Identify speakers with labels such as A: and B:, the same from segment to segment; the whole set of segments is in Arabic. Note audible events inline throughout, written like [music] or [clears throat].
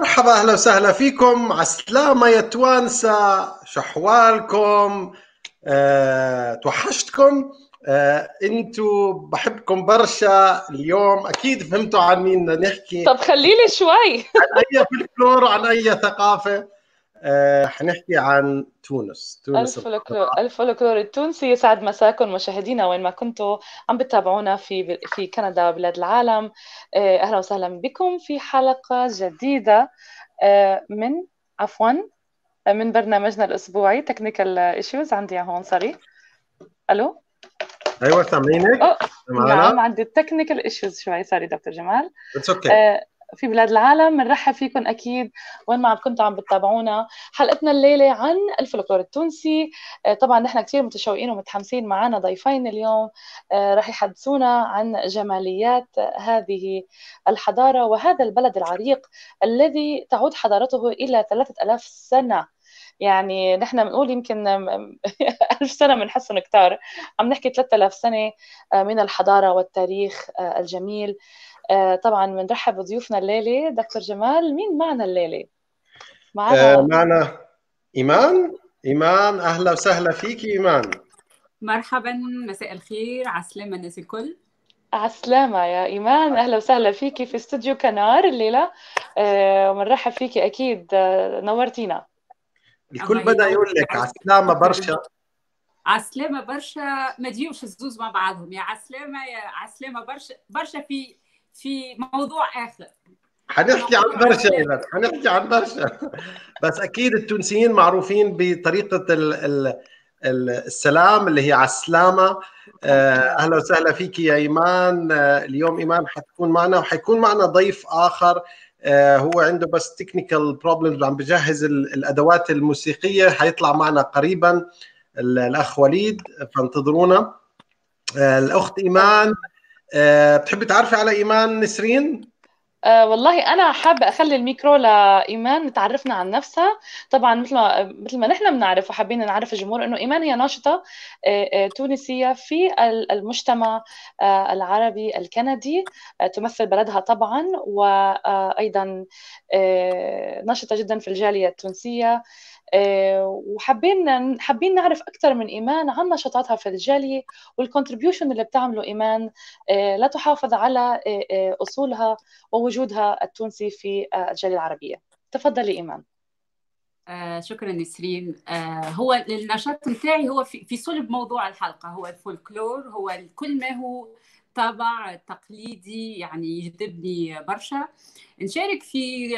A: مرحبا أهلا وسهلا فيكم. عسلامة يا توانسة. شحوالكم. أه، توحشتكم. أه، انتو بحبكم برشا. اليوم أكيد فهمتوا عن مين نحكي.
B: طب خليلي شوي.
A: عن أي فلكلور وعن أي ثقافة. حنحكي عن تونس تونس
B: الفولكلور الفولكلور التونسي يسعد مساكم مشاهدينا وين ما كنتوا. عم بتابعونا في في كندا وبلاد العالم. آه، أهلا وسهلا بكم في حلقة جديدة آه، من عفوا من برنامجنا الأسبوعي technical issues عندي هون صريح ألو؟
A: أيوه سامعينك.
B: نعم عندي ال technical issues شوي sorry دكتور جمال.
A: it's okay okay.
B: في بلاد العالم بنرحب فيكم أكيد وين ما عم كنتوا عم بتتابعونا. حلقتنا الليلة عن الفلكلور التونسي. آه، طبعا نحن كثير متشوقين ومتحمسين معنا ضيفين اليوم. آه، رح يحدثونا عن جماليات هذه الحضارة وهذا البلد العريق الذي تعود حضارته إلى 3000 سنة. يعني نحن بنقول يمكن [laughs] ألف سنة بنحسهم كتار. عم نحكي 3000 سنة آه، من الحضارة والتاريخ الجميل. آه، طبعا بنرحب بضيوفنا الليلة دكتور جمال. مين معنا الليلة؟
A: معنا آه معنا إيمان؟ إيمان أهلا وسهلا فيك إيمان.
C: مرحبا مساء الخير عسلامة الناس الكل.
B: عسلامة يا إيمان أهلا وسهلا فيكي في استوديو كنار الليلة. آه ومنرحب فيكي أكيد. آه نورتينا.
A: الكل بدأ يقول لك عسلامة برشا.
C: عسلامة برشا ما تجيوش الزوز مع بعضهم. يا عسلامة يا عسلامة برشا برشا في في موضوع آخر.
A: حنحكي عن برشا حنحكي عن برشا. بس أكيد التونسيين معروفين بطريقة ال ال السلام اللي هي على السلامه آه، أهلا وسهلا فيك يا إيمان. آه، اليوم إيمان حتكون معنا وحيكون معنا ضيف آخر. آه، هو عنده بس technical problems عم بجهز الأدوات الموسيقية. حيطلع معنا قريبا الأخ وليد فانتظرونا. الأخت إيمان. أه بتحبي تعرفي على إيمان نسرين؟
B: أه والله أنا حابة أخلي الميكرو لإيمان تعرفنا عن نفسها طبعا مثل ما مثل ما نحن بنعرف وحابين نعرف الجمهور إنه إيمان هي ناشطة أه تونسية في المجتمع العربي الكندي تمثل بلدها طبعا وأيضا ناشطة جدا في الجالية التونسية آه، وحابين حابين نعرف أكثر من إيمان عن نشاطاتها في الجالية وال contribution اللي بتعمله إيمان آه، لتحافظ على آه، أصولها ووجودها التونسي في الجالية العربية. تفضلي إيمان.
C: آه شكرا نسرين آه هو النشاط نتاعي هو في, في صلب موضوع الحلقة. هو الفولكلور هو كل ما هو طابع تقليدي يعني يجذبني برشا. نشارك في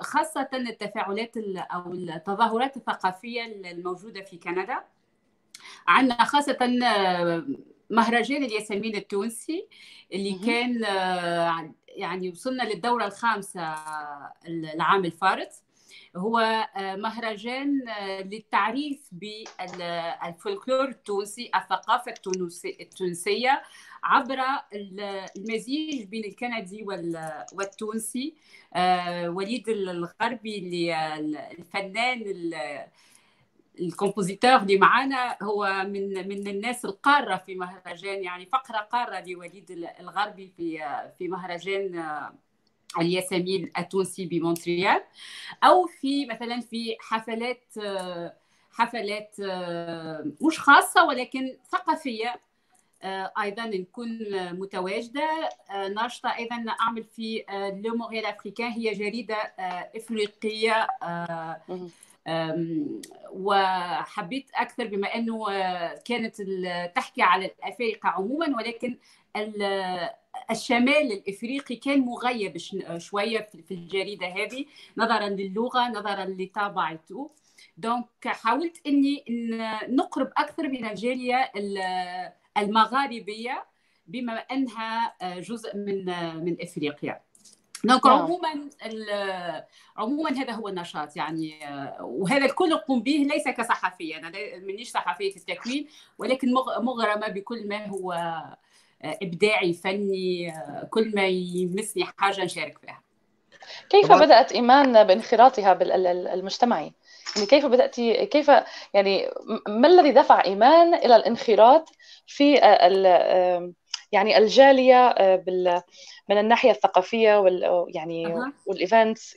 C: خاصة التفاعلات أو التظاهرات الثقافية الموجودة في كندا. عندنا خاصة مهرجان الياسمين التونسي اللي كان يعني وصلنا للدورة الخامسة العام الفارط هو مهرجان للتعريف بالفولكلور التونسي الثقافة التونسية عبر المزيج بين الكندي والتونسي. آه، وليد الغربي الفنان ال compositeur اللي معانا هو من من الناس القارة في مهرجان يعني فقرة قارة لوليد الغربي في في مهرجان آه، الياسمين التونسي بمونتريال أو في مثلا في حفلات آه، حفلات مش خاصة ولكن ثقافية آه، أيضا نكون متواجدة. آه، ناشطة أيضا أعمل في آه، Le Montréal africain هي جريدة إفريقية وحبيت أكثر بما إنه كانت تحكي على الأفارقة عموما ولكن الشمال الإفريقي كان مغيب شوية في الجريدة هذه نظرا للغة نظرا لطابعته دونك حاولت إني نقرب أكثر من الجاليه المغاربية بما أنها آه، جزء من آه، من إفريقيا دونك نعم. عموما عموما هذا هو النشاط يعني آه، وهذا الكل نقوم به ليس كصحفيه أنا مانيش صحفية التكوين ولكن مغرمة بكل ما هو إبداعي فني كل ما يمسني حاجة نشارك فيها.
B: كيف بدأت إيمان بانخراطها بالمجتمعي يعني كيف بدأت كيف يعني ما الذي دفع إيمان إلى الانخراط في يعني الجالية من الناحية الثقافية وال يعني وال events؟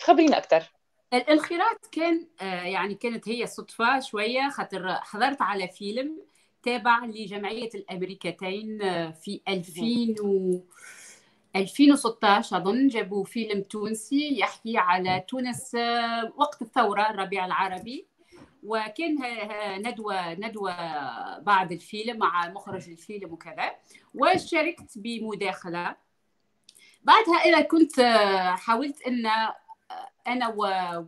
B: خبرينا أكثر.
C: الانخراط كان يعني كانت هي صدفة شوية خاطر حضرت على فيلم تابع لجمعية الأمريكتين في 2000 و 2016 أظن جابوا فيلم تونسي يحكي على تونس وقت الثورة الربيع العربي. وكان ندوة ندوة بعد الفيلم مع مخرج الفيلم وكذا. وشاركت بمداخلة. بعدها إذا كنت حاولت أن أنا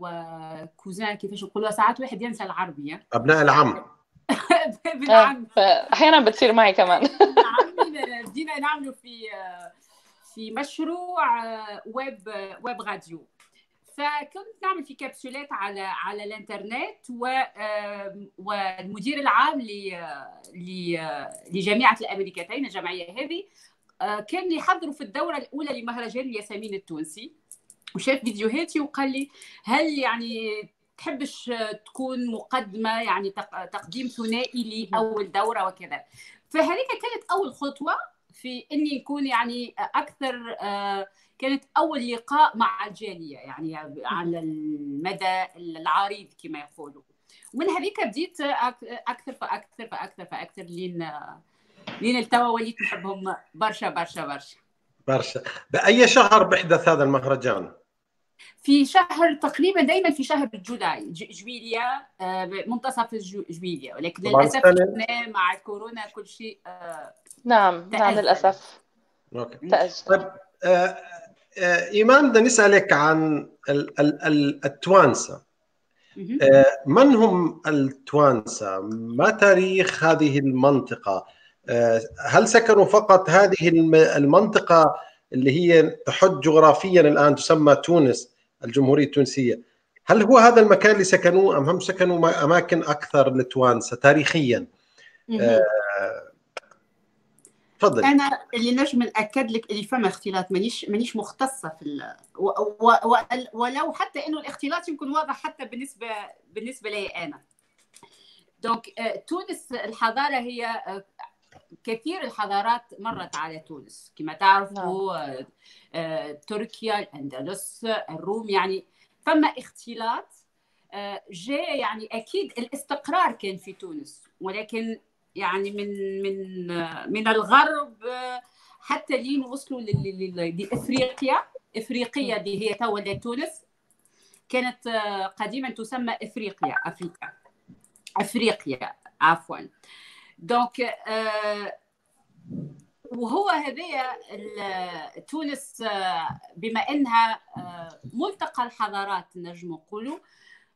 C: و cousin كيفاش نقولوها ساعات واحد ينسى العربية.
A: أبناء العم. [laughs]
B: بالعم أحيانا بتصير معي كمان. [laughs]
C: بدينا نعمله في في مشروع web web radio. فكنت نعمل في كبسولات على على الإنترنت و والمدير العام لجامعة الأمريكتين الجمعية هذه كان يحضروا في الدورة الأولى لمهرجان الياسمين التونسي. وشاف فيديوهاتي وقال لي هل يعني تحبش تكون مقدمة يعني تقديم ثنائي لأول دورة وكذا. فهذيك كانت أول خطوة في إني نكون يعني أكثر كانت أول لقاء مع الجالية يعني على المدى العريض كما يقولوا. ومن هذيك بديت أكثر فأكثر فأكثر فأكثر لين لين التوا وليت نحبهم برشا برشا برشا.
A: برشا. بأي شهر بيحدث هذا المهرجان؟
C: في شهر تقريبا دائما في شهر جولاي جويليا منتصف جويليا. ولكن للأسف مع كورونا كل شيء
B: نعم نعم للأسف.
A: أوكي. طيب إيمان بدنا نسالك عن التوانسة. من هم التوانسة؟ ما تاريخ هذه المنطقة؟ هل سكنوا فقط هذه المنطقة اللي هي تحد جغرافيا الآن تسمى تونس الجمهورية التونسية؟ هل هو هذا المكان اللي سكنوه أم هم سكنوا أماكن أكثر للتوانسه تاريخيا؟
C: تفضل أنا اللي نجم ناكد لك اللي فما اختلاط مانيش مانيش مختصة في ال... و... و... و... ولو حتى إنه الاختلاط يمكن واضح حتى بالنسبة بالنسبة لي أنا donc تونس الحضارة هي كثير الحضارات مرت على تونس. كما تعرفوا تركيا الأندلس الروم يعني فما اختلاط. جاء يعني أكيد الاستقرار كان في تونس ولكن يعني من من من الغرب حتى لين وصلوا لإفريقيا. إفريقيا اللي هي تو تونس. كانت قديما تسمى إفريقيا أفريقيا. أفريقيا عفوا. donc وهو هذايا تونس بما إنها ملتقى الحضارات نجم نقولوا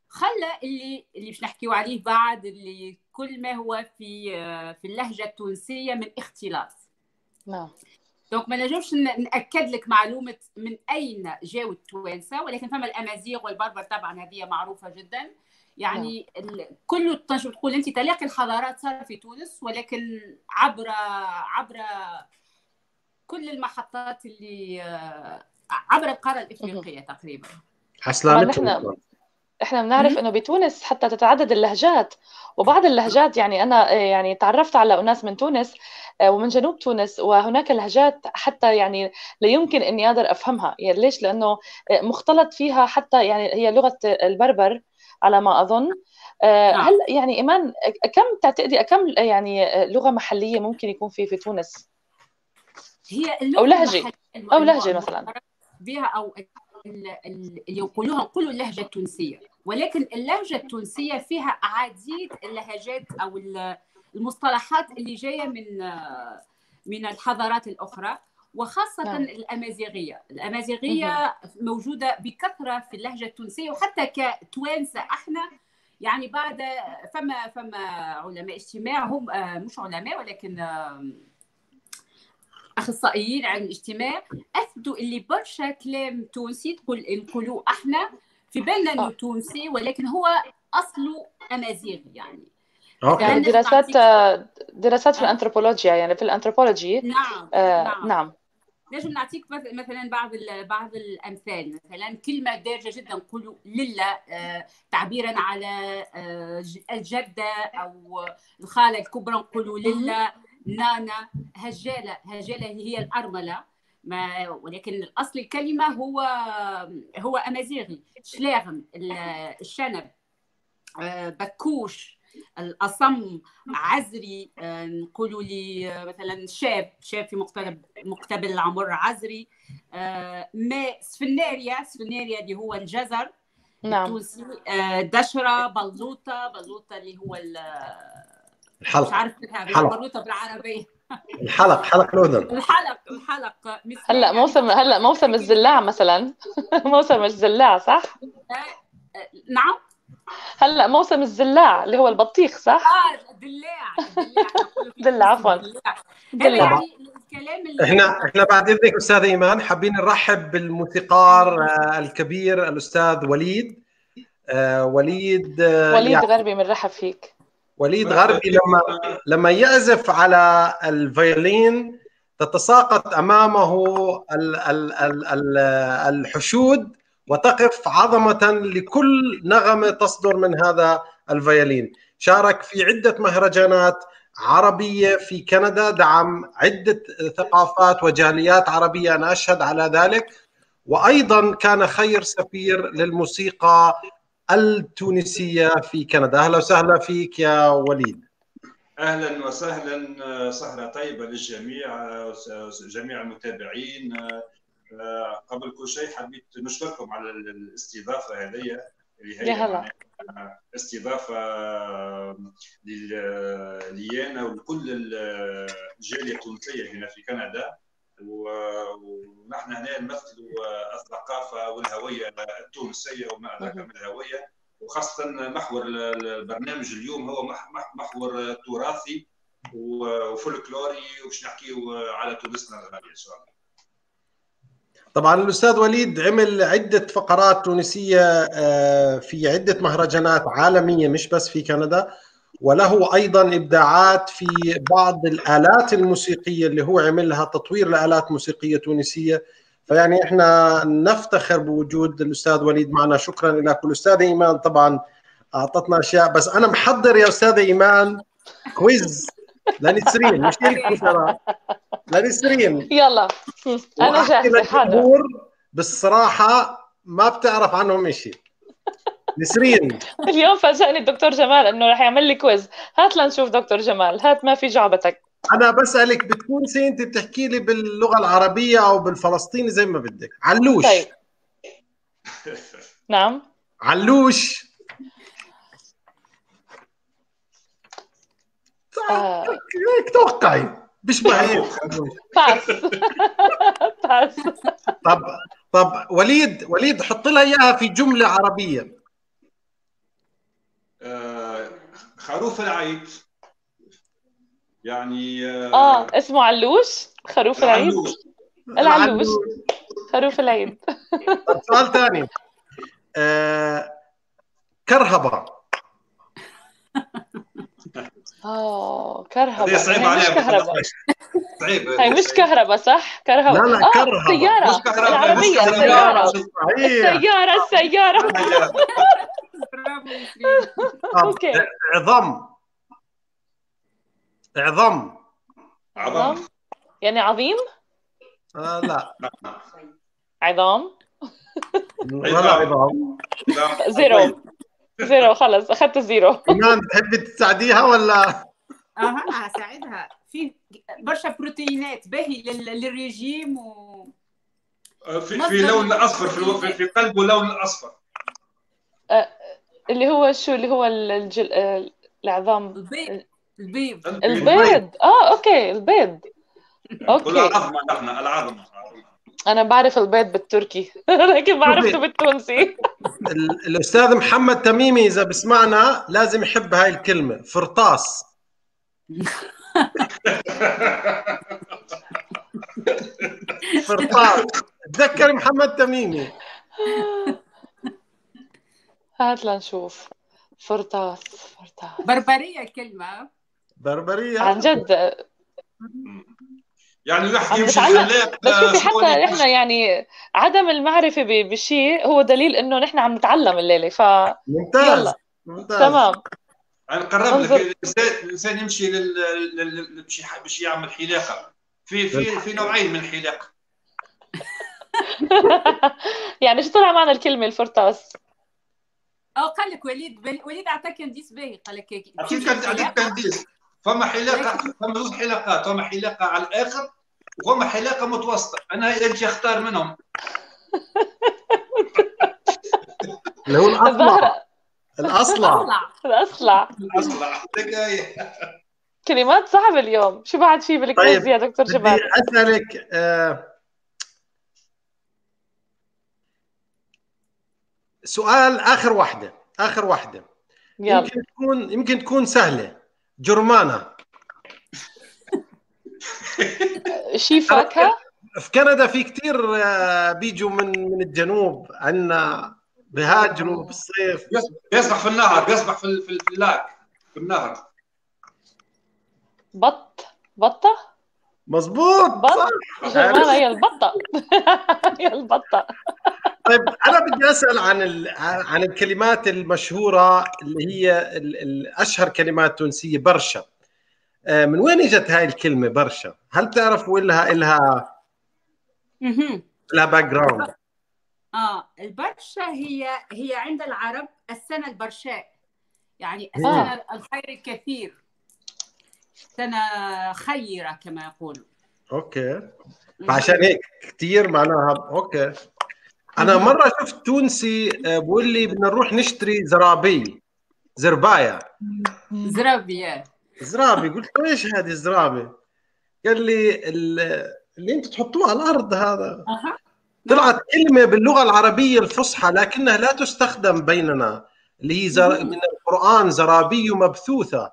C: خلى اللي اللي باش نحكيو عليه بعد اللي كل ما هو في في اللهجة التونسية من اختلاط.
B: نعم.
C: دونك ما نجمش نأكد لك معلومة من أين جاوا التوانسة ولكن فما الأمازيغ والبربر طبعا هذه معروفة جدا. يعني نعم. كله تنجم تقول أنت تلاقي الحضارات صار في تونس ولكن عبر عبر كل المحطات اللي عبر القارة الإفريقية تقريبا.
A: حسلامتهم
B: إحنا بنعرف إنه بتونس حتى تتعدد اللهجات وبعض اللهجات يعني أنا يعني تعرفت على أناس من تونس ومن جنوب تونس وهناك لهجات حتى يعني لا يمكن إني أقدر أفهمها. يعني ليش؟ لأنه مختلط فيها حتى يعني هي لغة البربر على ما أظن. هل يعني إيمان كم تعتقدي كم يعني لغة محلية ممكن يكون في في تونس؟
C: هي
B: اللغة أو لهجة أو لهجة مثلا.
C: بها أو اللي يقولوها نقولوا اللهجه التونسيه ولكن اللهجة التونسية فيها عديد اللهجات أو المصطلحات اللي جاية من من الحضارات الأخرى. وخاصة نعم. الأمازيغية. الأمازيغية موجودة بكثرة في اللهجة التونسية وحتى كتوانسة إحنا. يعني بعد فما فما علماء اجتماع هم مش علماء ولكن أخصائيين علم الاجتماع أثبتوا اللي برشا كلام تونسي تقول نقولوا إحنا في بالنا إنه تونسي ولكن هو اصله أمازيغي يعني.
B: يعني دراسات دراسات في الأنثروبولوجيا يعني في الأنثروبولوجي
C: نعم
B: آه نعم, نعم.
C: نجم نعطيك مثلا بعض بعض الأمثال. مثلا كلمة دارجة جدا نقولوا لله آه تعبيرا على آه الجدة أو الخالة الكبرى نقولوا لله نانا هجالة. هجالة هي الأرملة. ما ولكن الأصل الكلمة هو هو أمازيغي. شلاغم الشنب آه، بكوش. الأصم عزري آه، نقولوا لي آه، مثلا شاب شاب في مقتبل مقتبل العمر عزري. ما سفناريا سفناريا اللي هو الجزر.
B: نعم.
C: التونسي دشرة بلوطة بلوطة اللي هو
A: الحلق.
C: مش عارف بلوطة بالعربيه
A: الحلق حلق الاذن
C: الحلق الحلق.
B: هلا موسم هلا موسم الزلاع مثلا. [laughs] موسم الزلاع صح؟
C: نعم.
B: هلا موسم الزلاع اللي هو البطيخ صح؟
C: آه دلاع
B: دلاع [laughs] عفوا.
C: دلاع يعني الكلام اللي
A: إحنا إحنا بعد إذنك أستاذ إيمان حابين نرحب بالموسيقار آه، الكبير الأستاذ وليد. آه، وليد
B: آه، وليد يعني غربي بنرحب فيك.
A: وليد غربي لما لما يعزف على الفيولين تتساقط أمامه الحشود وتقف عظمة لكل نغمة تصدر من هذا الفيولين. شارك في عدة مهرجانات عربية في كندا دعم عدة ثقافات وجاليات عربية أنا أشهد على ذلك. وأيضا كان خير سفير للموسيقى التونسية في كندا. أهلا وسهلا فيك يا وليد.
D: أهلا وسهلا سهرة طيبة للجميع جميع المتابعين. قبل كل شيء حبيت نشكركم على الاستضافة هذه. اللي هي
B: هلا.
D: استضافة ليانا ولكل الجاليه التونسية هنا في كندا. ونحن هنا نمثل الثقافة والهوية التونسية وما أدراك من الهوية. وخاصة محور البرنامج اليوم هو محور تراثي وفولكلوري وش نحكيو على تونسنا الغالية إن شاء الله.
A: طبعا الأستاذ وليد عمل عدة فقرات تونسية آه، في عدة مهرجانات عالمية مش بس في كندا. وله أيضا إبداعات في بعض الآلات الموسيقية اللي هو عملها تطوير لآلات موسيقية تونسية. فيعني إحنا نفتخر بوجود الأستاذ وليد معنا. شكرا لك. والأستاذ إيمان طبعا أعطتنا أشياء. بس أنا محضر يا أستاذ إيمان كويز لنسرين. مش لنسرين
B: يلا. [laughs] أنا جاهزة حاضر.
A: بالصراحة ما بتعرف عنهم شيء نسرين. [laughs]
B: اليوم فاجأني الدكتور جمال إنه رح يعمل لي quiz هات لنشوف دكتور جمال. هات ما في جعبتك
A: أنا بسألك بتكون سي أنت بتحكي لي باللغة العربية أو بالفلسطيني زي ما بدك. علوش.
B: طيب. نعم.
A: علوش.
B: آه.
A: توقعي. بيشبه هيك
B: باس باس
A: طب طب وليد وليد حط لها إياها في جملة عربية.
D: آه خروف العيد. يعني
B: آه, آه اسمه علوش؟ خروف العيد؟ العلوش. خروف العيد.
A: طب سؤال ثاني. آه كرهبة.
B: آه كرهبه
D: هي صعيبة
B: مش كهرباء.
D: صعيب
B: هي مش كهرباء صح؟ كهرباء.
A: لا لا
B: آه
A: كرهبة.
B: السيارة.
D: مش كهرباء،
B: العربية
D: مش
B: السيارة. السيارة السيارة. [laughs] OK.
A: عظم. عظم.
D: عظم.
B: يعني عظيم؟
A: آه لا.
B: عظام؟
A: ولا عظام.
B: zero. zero خلص أخذت zero
A: إيمان بتحبي تساعديها ولا؟
C: أها أساعدها. في برشا بروتينات باهي لل- للريجيم و
D: في في لون أصفر في, في, في قلبه لون أصفر.
B: اللي هو شو؟ اللي هو الجل... آه، العظام.
C: البيض. البيض.
B: البيض. آه OK البيض. OK.
D: عظمه نحن العظمة.
B: أنا بعرف البيض بالتركي. [laughs] لكن ما عرفته بالتونسي.
A: ال- الأستاذ محمد تميمي إذا بسمعنا لازم يحب هاي الكلمة فرطاس. [laughs] فرطاس. تذكر محمد تميمي.
B: هات لنشوف. فرطاس فرطاس.
C: بربرية الكلمة
A: بربرية.
B: عن جد.
D: يعني الواحد
B: عم
D: يمشي الحلاق
B: بس شوفي
D: شو
B: حتى إحنا يعني عدم المعرفة ب- بشيء هو دليل إنه نحن عم نتعلم الليلة ف
A: ممتاز.
B: يلا.
A: ممتاز.
B: تمام.
D: أنا قرب لك. الانسان يمشي لل... لل... لل... باش يح- باش يعمل حلاقة. في في في نوعين من الحلاقه [laughs]
B: يعني شو طلع معنا الكلمة الفرطاس
C: أو قال لك وليد وليد أعطاك indice باهي. قال لك
D: اعطيك indice فما حلاقه فما زوج حلاقات فما حلاقة على الآخر وفما حلاقة متوسطة. أنا انت أختار منهم.
A: اللي هو الأصلع. الأصلع.
B: الأصلع.
D: الأصلع.
B: كلمات صعبة اليوم. شو بعد في بالكويز طيب. يا دكتور جمال؟
A: أسألك آه سؤال آخر واحدة آخر واحدة يلا. يمكن تكون يمكن تكون سهلة. جرمانة.
B: شي فاكهة؟
A: في كندا في كثير آه، بيجوا من من الجنوب عندنا بهاجروا بالصيف.
D: بيسبح في النهر بيسبح في في اللاك في النهر.
B: بط بطة؟
A: مزبوط
B: بط؟ هي البطة. [laughs] هي البطة.
A: طيب أنا بدي أسأل عن عن الكلمات المشهورة اللي هي الاشهر كلمات تونسية برشا. من وين إجت هاي الكلمة برشا؟ هل بتعرفوا لها لها لها background
C: آه البرشا هي هي عند العرب السنة البرشاء. يعني السنة آه. الخير الكثير. سنة خيرة كما يقولوا.
A: OK. فعشان هيك كثير معناها OK. أنا مرة شفت تونسي آه، بقول لي بدنا نروح نشتري زرابي زربايه
C: زرابيه
A: زرابي قلت له إيش هذه الزرابه؟ قال لي اللي أنتم تحطوه على الأرض هذا. طلعت كلمة باللغة العربية الفصحى لكنها لا تستخدم بيننا اللي هي زر... من القرآن زرابي مبثوثة.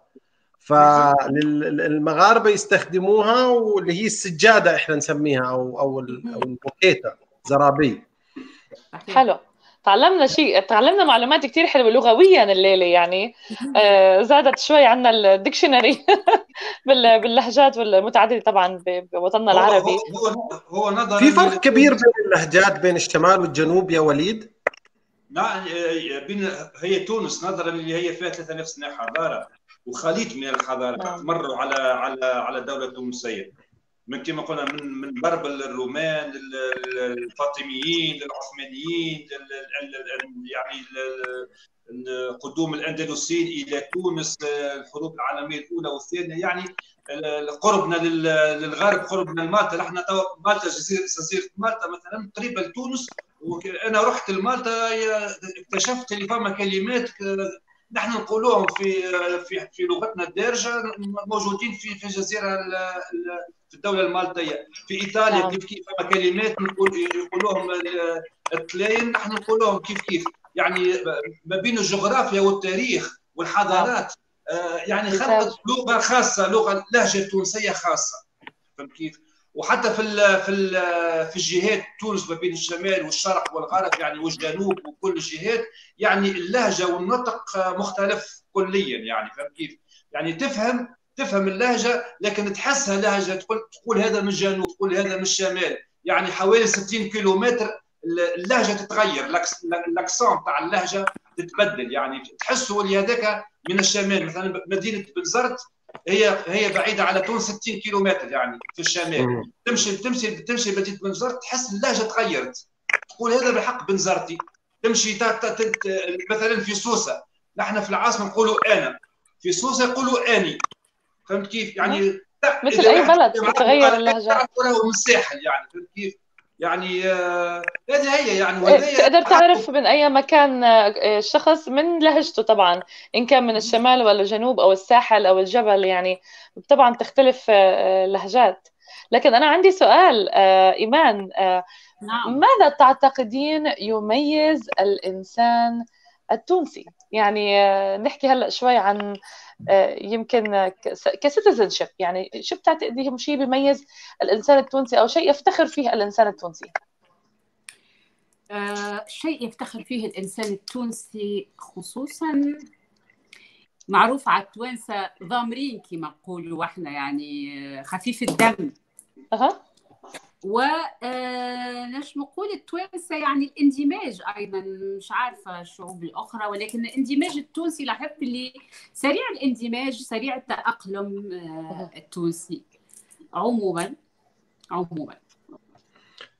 A: فالمغاربه يستخدموها واللي هي السجادة إحنا نسميها أو أو الموكيتا زرابي.
B: حلو. تعلمنا شيء تعلمنا معلومات كثير حلوة لغويا الليلة يعني. آه زادت شوي عنا ال dictionary [laughs] باللهجات والمتعددة طبعا بوطننا العربي.
D: هو هو, هو
A: في فرق كبير بين اللهجات بين الشمال والجنوب يا وليد؟
D: نعم بين هي تونس نظرا اللي هي فيها 3000 سنه حضارة وخليط من الحضارات نعم. مروا على على على الدولة التونسيه من كما قلنا من من بربر الرومان الفاطميين العثمانيين يعني قدوم الاندلسيين إلى تونس الحروب العالمية الأولى والثانية. يعني قربنا للغرب قربنا لمالطا نحن مالطا جزيره جزيرة مالطا مثلا قريبة لتونس. وأنا رحت لمالطا اكتشفت اللي فما كلمات نحن نقولوهم في في في لغتنا الدارجة موجودين في في الجزيره في الدولة المالطيه في إيطاليا نعم. كيف كيف فما كلمات نقول يقولوهم التلاين نحن نقولوهم كيف كيف يعني ما بين الجغرافيا والتاريخ والحضارات آه، يعني خلقت لغة خاصة لغة لهجة تونسية خاصة فهمت كيف؟ وحتى في ال في ال في الجهات تونس ما بين الشمال والشرق والغرب يعني والجنوب وكل الجهات يعني اللهجة والنطق مختلف كليا يعني فهمت كيف؟ يعني تفهم تفهم اللهجة لكن تحسها لهجة تقول تقول هذا من الجنوب تقول هذا من الشمال. يعني حوالي 60 كيلومتر اللهجة تتغير الاكسون تاع اللهجة تتبدل. يعني تحسوا اللي هذاك من الشمال. مثلا مدينة بنزرت هي هي بعيدة على تونس 60 كيلومتر يعني في الشمال. تمشي تمشي تمشي مدينة بنزرت تحس اللهجة تغيرت. تقول هذا بحق بنزرتي تمشي تا تا تا مثلا في سوسة. نحن في العاصمة نقولوا آنا. في سوسة يقولوا آني. فهمت كيف؟ يعني
B: مثل أي بلد تتغير اللهجة.
D: من الساحل يعني فهمت كيف؟ يعني آه، هذه هي يعني
B: إيه، تقدر تعرف من أي مكان آه، شخص من لهجته طبعا إن كان من الشمال ولا الجنوب أو الساحل أو الجبل يعني. طبعا تختلف اللهجات آه، لكن أنا عندي سؤال إيمان نعم. ماذا تعتقدين يميز الإنسان التونسي؟ يعني نحكي هلأ شوي عن آه، يمكن ك citizenship يعني شو بتعتقدي شيء بيميز الإنسان التونسي أو شيء يفتخر فيه الإنسان التونسي؟
C: آه، شيء يفتخر فيه الإنسان التونسي خصوصا معروف على التوانسة ضامرين كما نقولوا إحنا يعني آه، خفيف الدم.
B: أها.
C: ونش نقول التوانسة يعني الاندماج أيضا مش عارفة الشعوب الأخرى ولكن الاندماج التونسي لاحظت اللي سريع الاندماج سريع التأقلم التونسي. عموما عموما.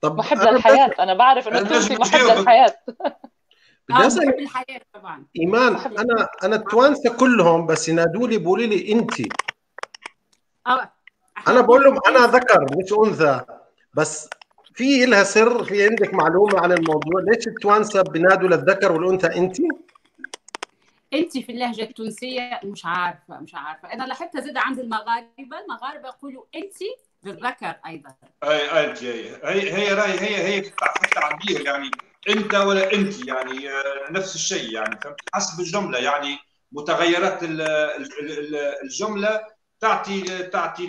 B: طب محب للحياه أنا بعرف إنه التونسي محب للحياه [laughs]
A: أسأل الحياة طبعا. إيمان أنا أنا التوانسة كلهم بس ينادوا لي بيقولوا لي انت. آه أنا بقول لهم أنا ذكر مش أنثى. بس في لها سر في عندك معلومة عن الموضوع. ليش التوانسة بنادوا للذكر والأنثى؟ انت؟
C: انت في اللهجة التونسية مش عارفة مش عارفة. أنا لاحظتها زاد عند المغاربة المغاربة يقولوا انت بالذكر أيضا.
D: أي انت هي هي هي راي هي هي في التعبير يعني أنت ولا انت يعني آه، نفس الشيء يعني حسب الجملة يعني متغيرات الجملة تعطي تعطي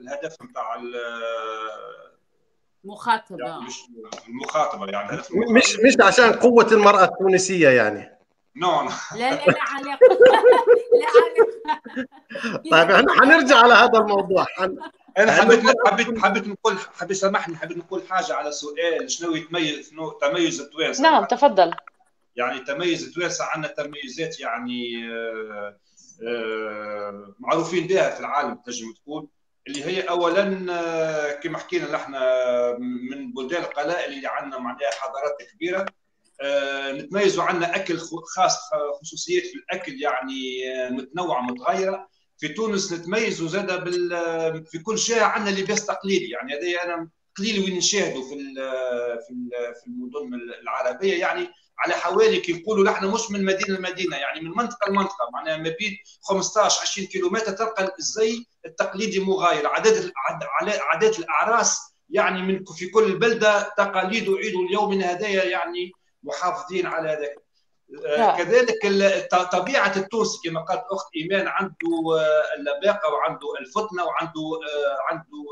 D: الهدف نتاع
C: مخاطبة. يعني
D: مش المخاطبة يعني
A: مش مش عشان قوة المرأة التونسية يعني.
C: نو لا لا لا علاقه [laughs] لا
A: علاقه [laughs] طيب إحنا حنرجع على هذا الموضوع.
D: أنا حبيت حبيت حبيت نقول حبيت سامحني حبيت نقول حاجة على سؤال شنو يتميز شنو تميز التوانسة؟
B: نعم تفضل.
D: يعني تميز التوانسة عندنا تميزات يعني آه، معروفين بها في العالم تنجم تقول اللي هي اولا آه، كما حكينا نحن من بلدان القلائل اللي عندنا معناها حضارات كبيرة. نتميزوا عندنا أكل خاص خصوصيات في الأكل يعني متنوعة متغيرة. في تونس نتميزوا زاد بال في كل شيء عندنا لباس تقليدي. يعني هذا أنا قليل وين نشاهده في في في المدن العربية. يعني على حوالي كي نقولوا نحن مش من مدينة لمدينة يعني من منطقة لمنطقة معناها ما بين 15 20 كيلومتر تلقى الزي التقليدي مغاير. عدد عادات الأعراس يعني من في كل بلدة تقاليد وعيد اليوم هذايا يعني محافظين على هذاك آه، كذلك طبيعة التونسي كما قالت أخت إيمان عنده آه، اللباقة وعنده الفتنه وعنده آه، عنده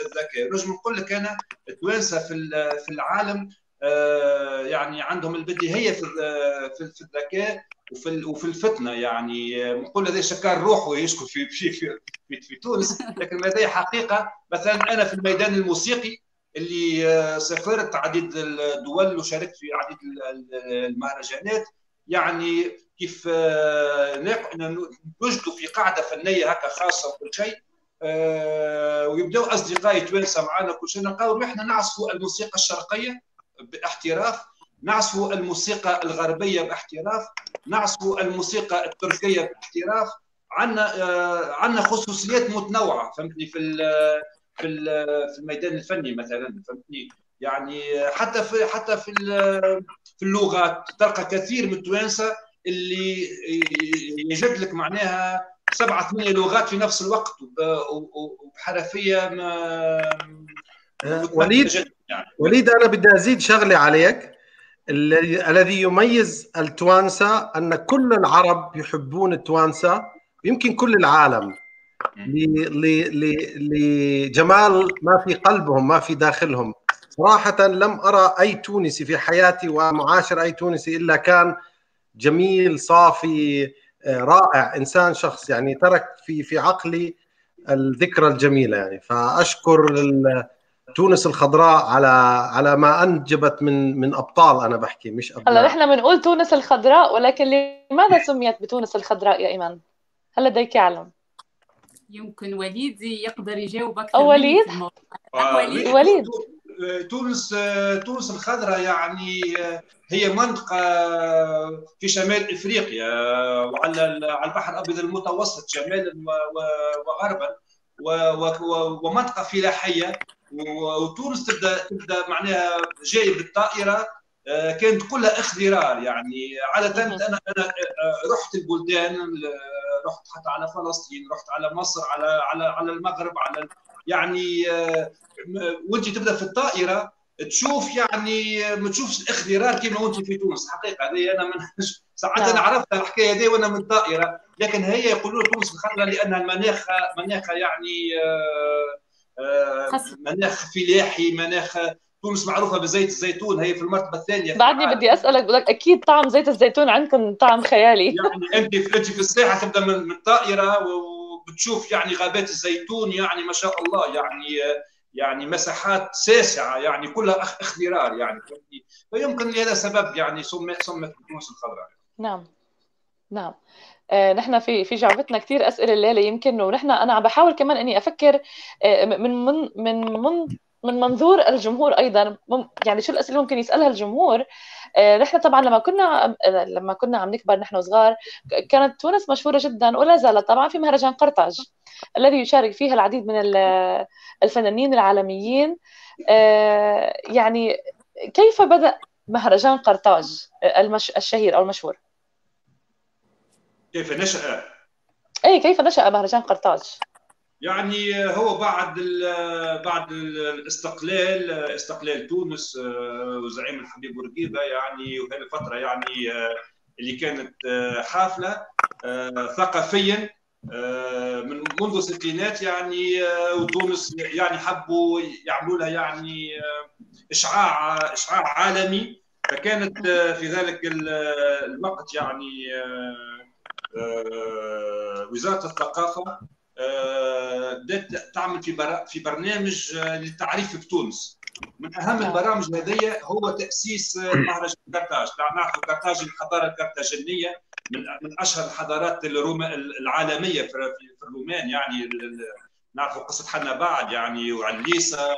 D: الذكاء نجم نقول لك أنا التوانسه في في العالم يعني عندهم البديهية في في الذكاء وفي وفي الفتنة يعني نقول هذا شكار روحه يسكن في في في, في تونس لكن هذه حقيقة. مثلا أنا في الميدان الموسيقي اللي سافرت عديد الدول وشاركت في عديد المهرجانات يعني كيف آه، نوجدوا في قاعدة فنية هكا خاصة وكل شيء آه، ويبداو أصدقائي توانسة معنا كل شيء نلقاو إحنا نعزفوا الموسيقى الشرقية باحتراف نعزفوا الموسيقى الغربية باحتراف نعزفوا الموسيقى التركية باحتراف. عندنا آه، عندنا خصوصيات متنوعة فهمتني في في في الميدان الفني مثلا فهمتني. يعني حتى في حتى في في اللغات تلقى كثير من التوانسة اللي يجد لك معناها سبعة ثمانية لغات في نفس الوقت وبحرفية ما
A: وليد يعني. وليد أنا بدي أزيد شغلة عليك الذي يميز التوانسة أن كل العرب يحبون التوانسة يمكن كل العالم لجمال ما في قلبهم ما في داخلهم. صراحة لم أرى أي تونسي في حياتي ومعاشر أي تونسي إلا كان جميل صافي آه، رائع إنسان شخص يعني ترك في في عقلي الذكرى الجميلة يعني. فأشكر تونس الخضراء على على ما أنجبت من من أبطال أنا بحكي مش
B: ابطال هلا نحن بنقول تونس الخضراء ولكن لماذا سميت بتونس الخضراء يا إيمان؟ هلا بدك يعلم.
C: يمكن وليد يقدر يجاوب أكثر
B: وليد؟
D: وليد؟ وليد. تونس تونس الخضراء يعني هي منطقة في شمال إفريقيا وعلى على البحر الأبيض المتوسط شمالا وغربا ومنطقة فلاحية. وتونس تبدا تبدأ معناها جاي بالطائرة كانت كلها اخضرار يعني عادة أنا أنا رحت البلدان رحت حتى على فلسطين رحت على مصر على على على المغرب على يعني آه، وأنت تبدأ في الطائرة تشوف يعني ما تشوفش الاخضرار كما وأنت في تونس. حقيقة هذه أنا من ساعات أنا نعم. عرفت الحكاية هذه وأنا من الطائرة لكن هي يقولون تونس الخضراء لأن المناخ مناخ يعني آه، آه، مناخ فلاحي مناخ تونس معروفة بزيت الزيتون هي في المرتبة الثانية.
B: بعدني بدي أسألك بدك أكيد طعم زيت الزيتون عندكم طعم خيالي. [laughs]
D: يعني أنت انت في الساحة تبدأ من الطائره وبتشوف يعني غابات الزيتون يعني ما شاء الله يعني يعني مساحات ساسعة يعني كلها اخضرار يعني. فيمكن لهذا سبب يعني سمت سمت تونس الخضراء.
B: نعم. نعم. آه، نحن في في جعبتنا كثير أسئلة الليلة يمكن ونحن أنا عم بحاول كمان إني أفكر آه، من من من من من منظور الجمهور أيضا. يعني شو الأسئلة ممكن يسألها الجمهور؟ آه، نحن طبعا لما كنا لما كنا عم نكبر نحن صغار كانت تونس مشهورة جدا ولا زالت. طبعا في مهرجان قرطاج الذي يشارك فيها العديد من الفنانين العالميين. آه، يعني كيف بدأ مهرجان قرطاج المش... الشهير أو المشهور؟
D: كيف نشأ؟
B: اي كيف نشأ مهرجان قرطاج؟
D: يعني هو بعد بعد الاستقلال استقلال تونس آه، وزعيم الحبيب بورقيبة يعني وهذه الفترة يعني آه، اللي كانت آه، حافلة ثقافيا من منذ الستينات يعني وتونس يعني حبوا يعملوا لها يعني إشعاع إشعاع عالمي فكانت في ذلك الوقت يعني وزارة الثقافة بدأت تعمل في في برنامج للتعريف بتونس من أهم نعم. البرامج هذه هو تأسيس مهرجان كرتاج نعرف كرتاج الحضاره الكرتاجنيه من من أشهر الحضارات العالمية في الرومان يعني نعرفوا قصة حنا بعد يعني وعليسه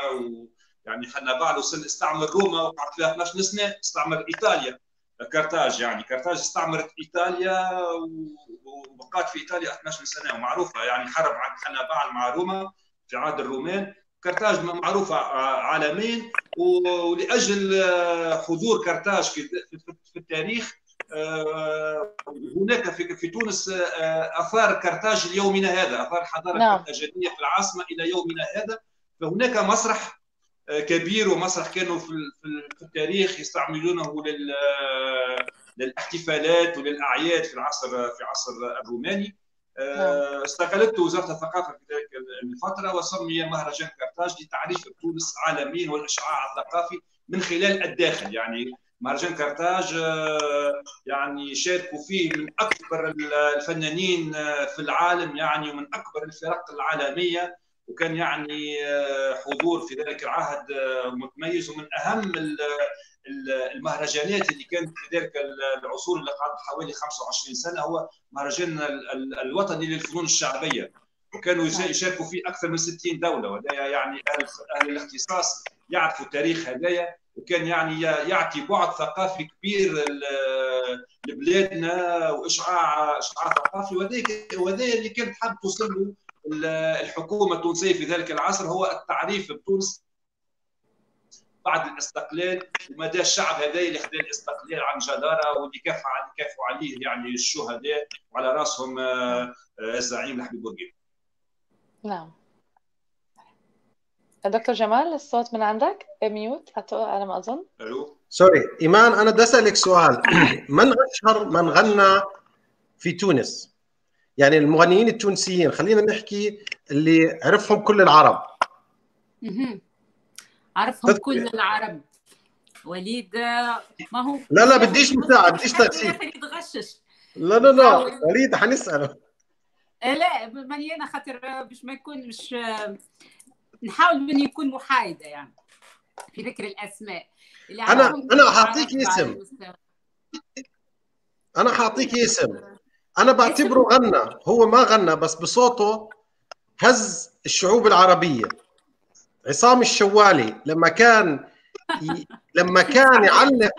D: يعني حنا بعد وصل استعمر روما وقعد فيها 12 سنة استعمر إيطاليا. كرتاج يعني كرتاج استعمرت إيطاليا وبقات في إيطاليا 12 سنة ومعروفة يعني حرب عن مع روما في عهد الرومان كرتاج معروفة عالميا ولأجل حضور كرتاج في التاريخ آه، هناك في في تونس آه، آثار كرتاج ليومنا هذا آثار الحضاره نعم. الكرتاجينيه في العاصمة إلى يومنا هذا فهناك مسرح كبير ومسرح كانوا في التاريخ يستعملونه للاحتفالات وللأعياد في العصر في عصر الروماني. نعم. استغلته وزارة الثقافة في ذلك الفترة وسمي مهرجان كرتاج لتعريف تونس عالميا والإشعاع الثقافي من خلال الداخل. يعني مهرجان كرتاج يعني شاركوا فيه من أكبر الفنانين في العالم يعني ومن أكبر الفرق العالمية. وكان يعني حضور في ذلك العهد متميز ومن أهم المهرجانات اللي كانت في ذلك العصور اللي قعدت حوالي 25 سنة هو مهرجان الوطني للفنون الشعبية. وكانوا يشاركوا فيه أكثر من 60 دولة وهذا يعني أهل الاختصاص يعرفوا تاريخ هدايا وكان يعني يعطي بعد ثقافي كبير لبلادنا واشعاع إشعاع ثقافي. وهذا اللي كانت حاب توصل له الحكومة التونسية في ذلك العصر هو التعريف بتونس بعد الاستقلال ومدى الشعب هذا اللي خذا الاستقلال عن جدارة واللي كافوا كافوا عليه يعني الشهداء وعلى رأسهم آه، آه، الزعيم الحبيب بورقيبة.
B: نعم. دكتور جمال الصوت من عندك؟ ميوت على ما أظن.
A: ألو؟ سوري إيمان أنا بدي أسألك سؤال. [clears throat] من أشهر من غنى في تونس؟ يعني المغنيين التونسيين خلينا نحكي اللي عرفهم كل العرب.
C: عرفهم كل العرب. وليد ما هو؟
A: لا لا بديش مساعد بديش تغشيش
C: تغشش
A: لا لا لا وليد حنسأله.
C: لا مليانة خاطر باش ما يكون مش نحاول من يكون محايدة يعني في ذكر
A: الأسماء. أنا أنا حاعطيك اسم. أنا حاعطيك اسم. أنا بعتبره غنى هو ما غنى بس بصوته هز الشعوب العربية. عصام الشوالي لما كان ي... لما كان يعلق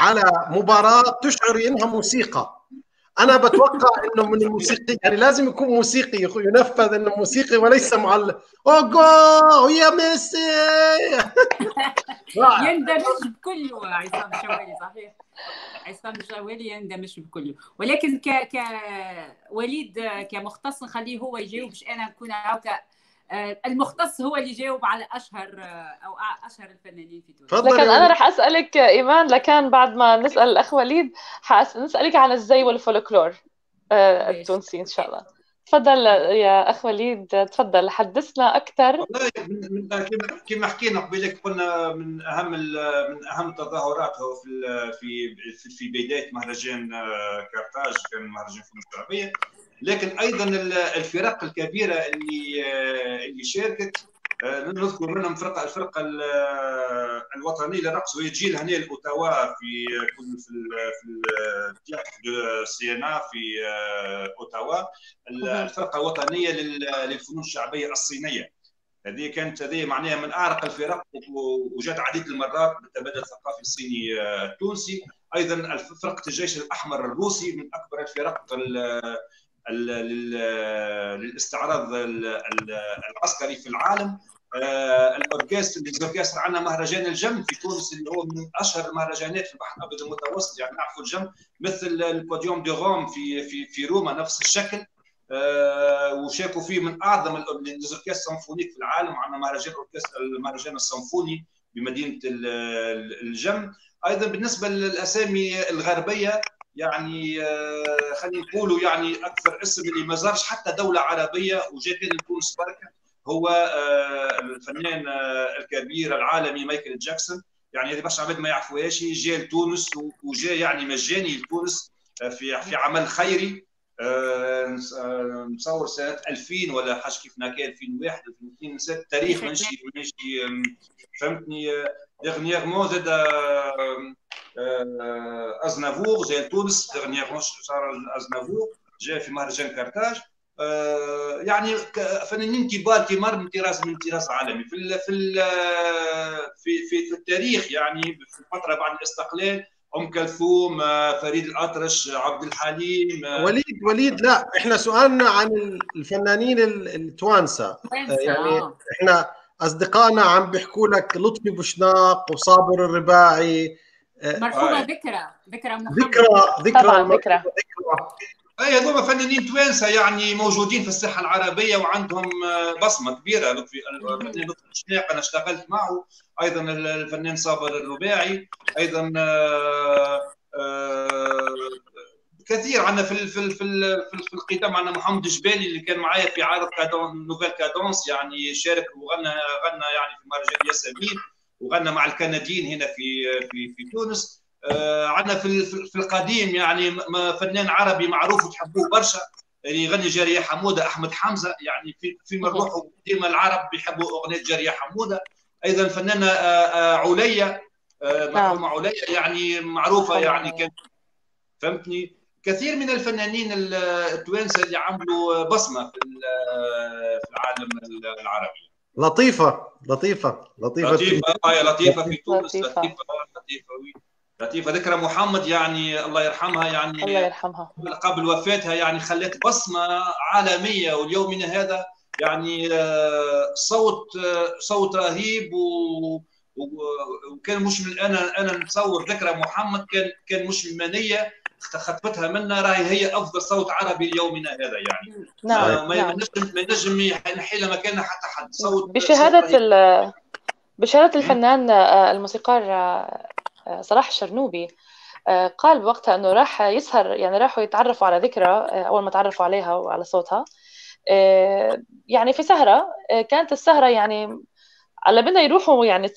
A: على مباراة تشعر إنها موسيقى. أنا بتوقع إنه من الموسيقي يعني لازم يكون موسيقي ينفذ إنه موسيقي وليس معلق. أوغو يا ميسي! [laughs]
C: يندمج بكله عصام الشوالي صحيح. عصام الشوالي يندمج بكله ولكن ك ك وليد كمختص نخليه هو يجاوب باش أنا نكون هكا المختص هو اللي جاوب على أشهر آه، أو أشهر الفنانين في تونس.
B: لكن أنا رح أسألك إيمان لكان بعد ما نسأل الأخ وليد حنسالك عن الزي والفولكلور آه، التونسي إن شاء الله. تفضل يا أخ وليد تفضل حدثنا
D: أكثر. كما حكينا قبيلك قلنا من أهم من أهم التظاهرات هو في في في بداية مهرجان كارتاج كان مهرجان فنون الشعبيه لكن أيضا الفرق الكبيرة اللي اللي شاركت آه، نذكر منهم فرقه الفرقة الوطنية للرقص وهي تجي هنا الأوتاوا في في في دو سينا في آه، أوتاوا. الفرقة الوطنيه للفنون الشعبية الصينية. هذه كانت هذه معناها من أعرق الفرق وجات عديد المرات بالتبادل الثقافي الصيني التونسي. أيضا فرقة الجيش الأحمر الروسي من أكبر الفرق للاستعراض العسكري في العالم. آه، ال orchestre ال orchestre عندنا مهرجان الجم في تونس اللي هو من أشهر المهرجانات في البحر الأبيض المتوسط. يعني نعرفوا الجم مثل ال podium de Rome في في في روما نفس الشكل. آه، وشاركوا فيه من أعظم ال orchestre symphonique في العالم عندنا مهرجان orchestre المهرجان السيمفوني بمدينة الجم. أيضا بالنسبة للأسامي الغربية يعني آه، خلينا نقولوا يعني أكثر اسم اللي ما زارش حتى دولة عربية وجات لنا تونس بركة هو آه، الفنان آه، الكبير العالمي مايكل جاكسون. يعني هذه برشا عباد ما يعرفوهاش جاء لتونس وجاء يعني مجاني لتونس في في عمل خيري. نصور سنة 2000 ولا حاجة كيف هكا 2001 2002 نسيت التاريخ ماشي ماشي فهمتني dernièrement زاد ازنافور جاي تونس dernièrement صار ازنافور جاء في مهرجان كارتاج يعني فنانين كبار كبار من طراز من طراز عالمي. في في في في, في التاريخ يعني في الفترة بعد الاستقلال أم كلثوم فريد الأطرش عبد الحليم
A: وليد وليد لا إحنا سؤالنا عن الفنانين التوانسة. يعني إحنا أصدقائنا عم بيحكوا لك لطفي بوشناق وصابر الرباعي.
C: مرحومة ذكرى ذكرى
A: محمد. ذكرى ذكرى
B: ذكرى.
D: أي هذول فنانين توانسة يعني موجودين في الساحة العربية وعندهم بصمة كبيرة. لطفي لطفي بوشناق أنا اشتغلت معه. أيضا الفنان صابر الرباعي. أيضا كثير. عندنا في في في في القدام عندنا محمد جبالي اللي كان معايا في عرض cadence nouvelle cadence يعني شارك وغنى غنى يعني في مهرجان ياسمين وغنى مع الكنديين هنا في في في تونس. آه عندنا في في القديم يعني فنان عربي معروف وتحبوه برشا اللي يغني جاريه حمودة أحمد حمزة يعني في في نروحوا ديما العرب بيحبوا أغنية جاريه حمودة. أيضا الفنانه آه آه عليا آه مرحومه عليا يعني معروفة يعني كانت فهمتني؟ كثير من الفنانين التوانسة اللي عملوا بصمة في العالم العربي.
A: لطيفة لطيفة لطيفة.
D: لطيفة آه لطيفة في تونس لطيفة. لطيفة, لطيفة, لطيفة. ذكرى محمد يعني الله يرحمها يعني
B: الله يرحمها.
D: قبل وفاتها يعني خلت بصمة عالمية واليومنا هذا يعني صوت صوت رهيب و وكان مش من أنا أنا نتصور ذكرى محمد كان كان مش من خطبتها منا راهي هي أفضل صوت عربي ليومنا هذا يعني.
B: نعم
D: ما
B: نعم.
D: ينجم ما ينجم ينحي لها مكانها حتى حد. صوت
B: بشهادة ال بشهادة الفنان الموسيقار صلاح الشرنوبي قال بوقتها إنه راح يسهر يعني راحوا يتعرفوا على ذكرى أول ما تعرفوا عليها وعلى صوتها. يعني في سهرة كانت السهرة يعني على بدنا يروحوا يعني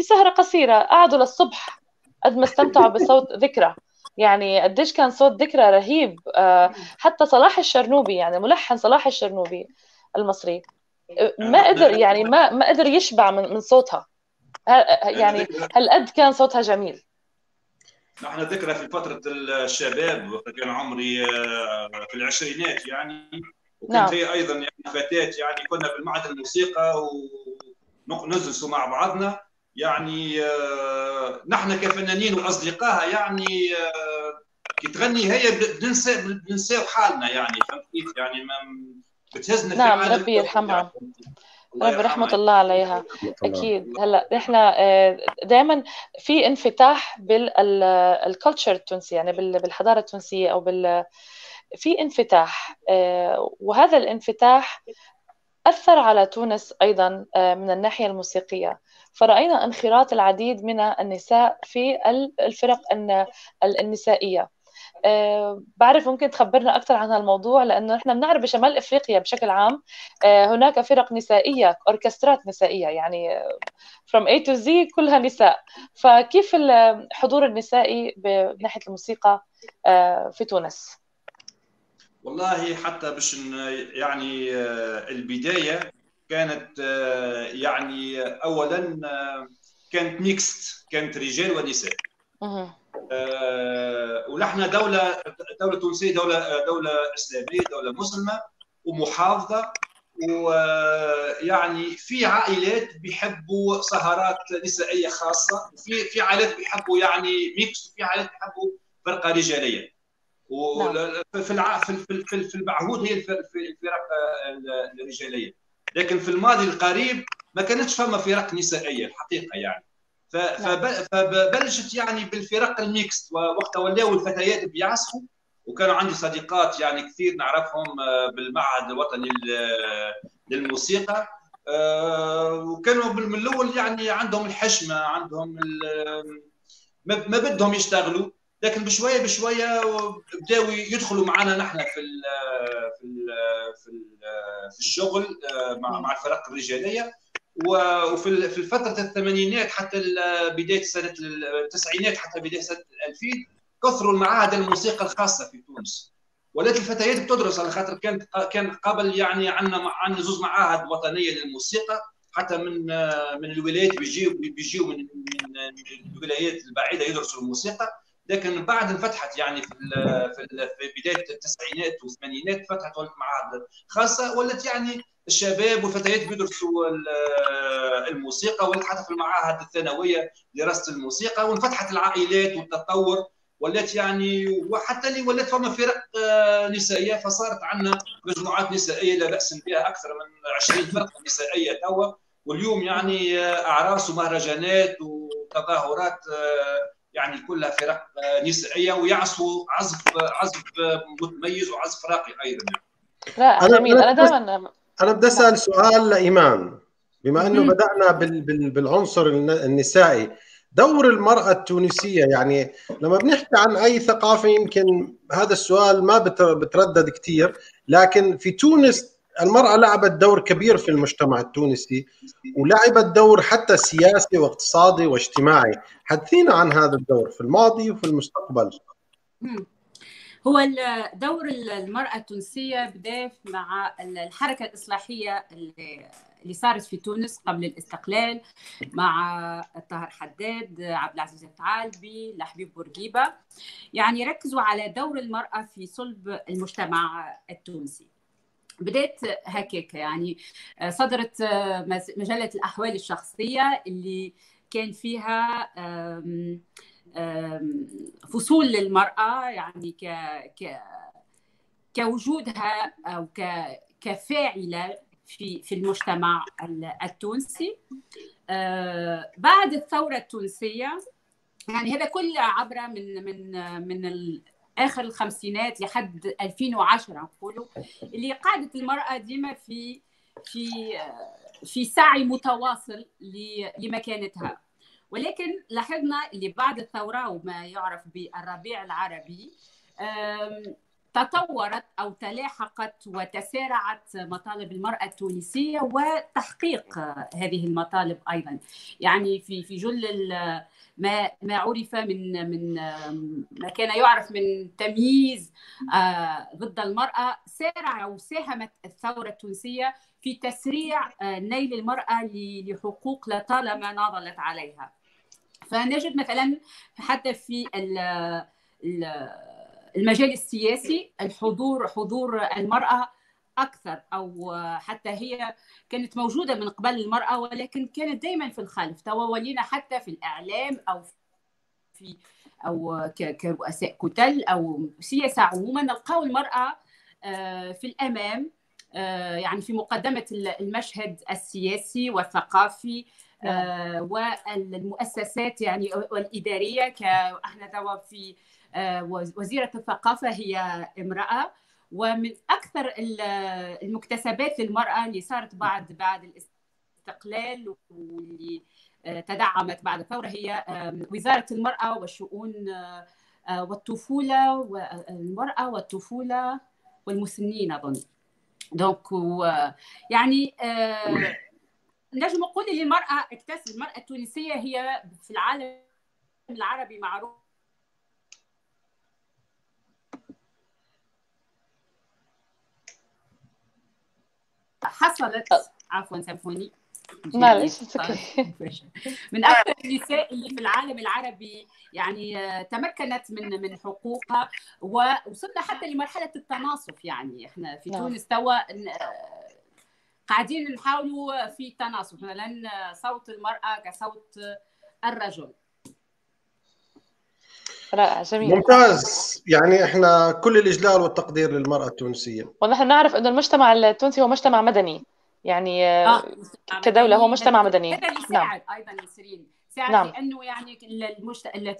B: سهرة قصيرة قعدوا للصبح قد ما استمتعوا بصوت [laughs] ذكرى. يعني قديش كان صوت ذكرى رهيب حتى صلاح الشرنوبي يعني ملحن صلاح الشرنوبي المصري ما قدر يعني ما ما قدر يشبع من من صوتها. يعني هالقد كان صوتها جميل؟
D: نحن ذكرى في فترة الشباب وقت كان عمري في العشرينات يعني. وكنت نعم. هي أيضا يعني فتاة يعني كنا بالمعهد الموسيقى ونجلسوا مع بعضنا. يعني نحن كفنانين واصدقائها يعني كي تغني هي بننسى بننسى حالنا يعني فهمت كيف يعني ما بتهزنا
B: نعم ربي يرحمها. ربي رحمة الله عليها. أكيد. هلأ نحن دائما في انفتاح بالكالتشر التونسي يعني بالحضارة التونسية أو بال في انفتاح وهذا الانفتاح أثر على تونس أيضا من الناحية الموسيقية. فرأينا انخراط العديد من النساء في الفرق النسائية أه بعرف ممكن تخبرنا أكثر عن هالموضوع لأنه نحن بنعرف بشمال إفريقيا بشكل عام أه هناك فرق نسائية أوركسترات نسائية يعني from A to Z كلها نساء فكيف الحضور النسائي بناحية الموسيقى أه في تونس؟
D: والله حتى باش يعني البداية كانت يعني اولا كانت mixte كانت رجال ونساء. ونحن دولة دولة تونسية دولة دولة إسلامية دولة مسلمة ومحافظة ويعني في عائلات بيحبوا سهرات نسائية خاصة وفي في عائلات بيحبوا يعني ميكس وفي عائلات بيحبوا فرقة رجالية. وفي الع... في في في المعهود هي الفرق الرجالية. لكن في الماضي القريب ما كانتش فما فرق نسائية الحقيقة يعني. فبلشت يعني بالفرق الميكس وقت ولاو الفتيات بيعزفوا وكانوا عندي صديقات يعني كثير نعرفهم آه، بالمعهد الوطني للموسيقى آه، وكانوا من الأول يعني عندهم الحشمة عندهم ما بدهم يشتغلوا لكن بشوية بشوية بداوا يدخلوا معنا نحن في ال في في, ال في الشغل آه، مع مع الفرق الرجالية. وفي في فتره الثمانينات حتى بداية سنة التسعينات حتى بداية سنة 2000 كثروا المعاهد الموسيقى الخاصة في تونس. ولات الفتيات بتدرس على خاطر كان كان قبل يعني عندنا عندنا زوج معاهد وطنية للموسيقى حتى من من الولايات بيجيو بيجيو من من الولايات البعيدة يدرسوا الموسيقى. لكن بعد انفتحت يعني في في بداية التسعينات والثمانينات فتحت ولت معاهد خاصة ولت يعني الشباب والفتيات بيدرسوا الموسيقى ولت حتى في المعاهد الثانوية دراسه الموسيقى وانفتحت العائلات والتطور ولات يعني وحتى اللي ولات فما فرق آه، نسائية فصارت عندنا مجموعات نسائية لا بأس بها أكثر من 20 فرقة نسائية توا واليوم يعني آه، أعراس ومهرجانات وتظاهرات آه، يعني كلها فرق نسائيه ويعزفوا عزف عزف متميز وعزف راقي أيضا
B: لا جميل أنا دائما
A: أنا بدي أسأل سؤال لإيمان. بما إنه بدأنا بالعنصر النسائي دور المرأة التونسية يعني لما بنحكي عن أي ثقافة يمكن هذا السؤال ما بتردد كثير لكن في تونس المرأة لعبت دور كبير في المجتمع التونسي ولعبت دور حتى سياسي واقتصادي واجتماعي. حدثينا عن هذا الدور في الماضي وفي المستقبل.
C: هو دور المرأة التونسية بدأ مع الحركة الإصلاحية اللي صارت في تونس قبل الاستقلال مع طاهر حداد عبد العزيز الثعالبي لحبيب بورقيبة. يعني ركزوا على دور المرأة في صلب المجتمع التونسي. بدأت هكاك يعني صدرت مجلة الأحوال الشخصية اللي كان فيها فصول للمرأة يعني ك كوجودها أو كفاعلة في في المجتمع التونسي. آه، بعد الثورة التونسية يعني هذا كله عبر من من من آخر الخمسينات لحد 2010 نقولوا. اللي قعدت المرأة ديما في في في سعي متواصل لمكانتها. ولكن لاحظنا اللي بعد الثورة وما يعرف بالربيع العربي تطورت أو تلاحقت وتسارعت مطالب المرأة التونسية وتحقيق هذه المطالب أيضا. يعني في في جل ما ما عرف من من ما كان يعرف من تمييز آه، ضد المرأة. سارع وساهمت الثورة التونسية في تسريع آه، نيل المرأة لحقوق لطالما ناضلت عليها. فنجد مثلا حتى في ال المجال السياسي الحضور حضور المرأة أكثر أو حتى هي كانت موجودة من قبل المرأة ولكن كانت دائما في الخلف. تولينا حتى في الإعلام أو في أو كرؤساء كتل أو سياسة عموما نلقاو المرأة آه، في الأمام آه، يعني في مقدمة المشهد السياسي والثقافي آه، والمؤسسات يعني والإدارية كإحنا توا في وزيرة الثقافة هي امرأة. ومن أكثر المكتسبات للمرأة اللي صارت بعد بعد الاستقلال واللي آه، تدعمت بعد الثورة هي وزارة المرأة والشؤون آه، والطفولة والمرأة والطفولة والمسنين أظن. دونك يعني نجم نقول المرأة اكتسب المرأة التونسية هي في العالم العربي معروف حصلت عفوا سامحوني.
B: معلش
C: من أكثر النساء اللي في العالم العربي يعني آه، تمكنت من من حقوقها ووصلنا حتى لمرحلة التناصف يعني. إحنا في نعم. تونس توا قاعدين نحاولوا في التناصف. مثلا صوت المرأة كصوت الرجل.
B: رائع جميل
A: ممتاز يعني إحنا كل الإجلال والتقدير للمرأة التونسية
B: ونحن نعرف إنه المجتمع التونسي هو مجتمع مدني يعني آه. كدولة هو مجتمع مدني
C: هذا اللي يساعد نعم. أيضا نسرين ساعد نعم. لأنه يعني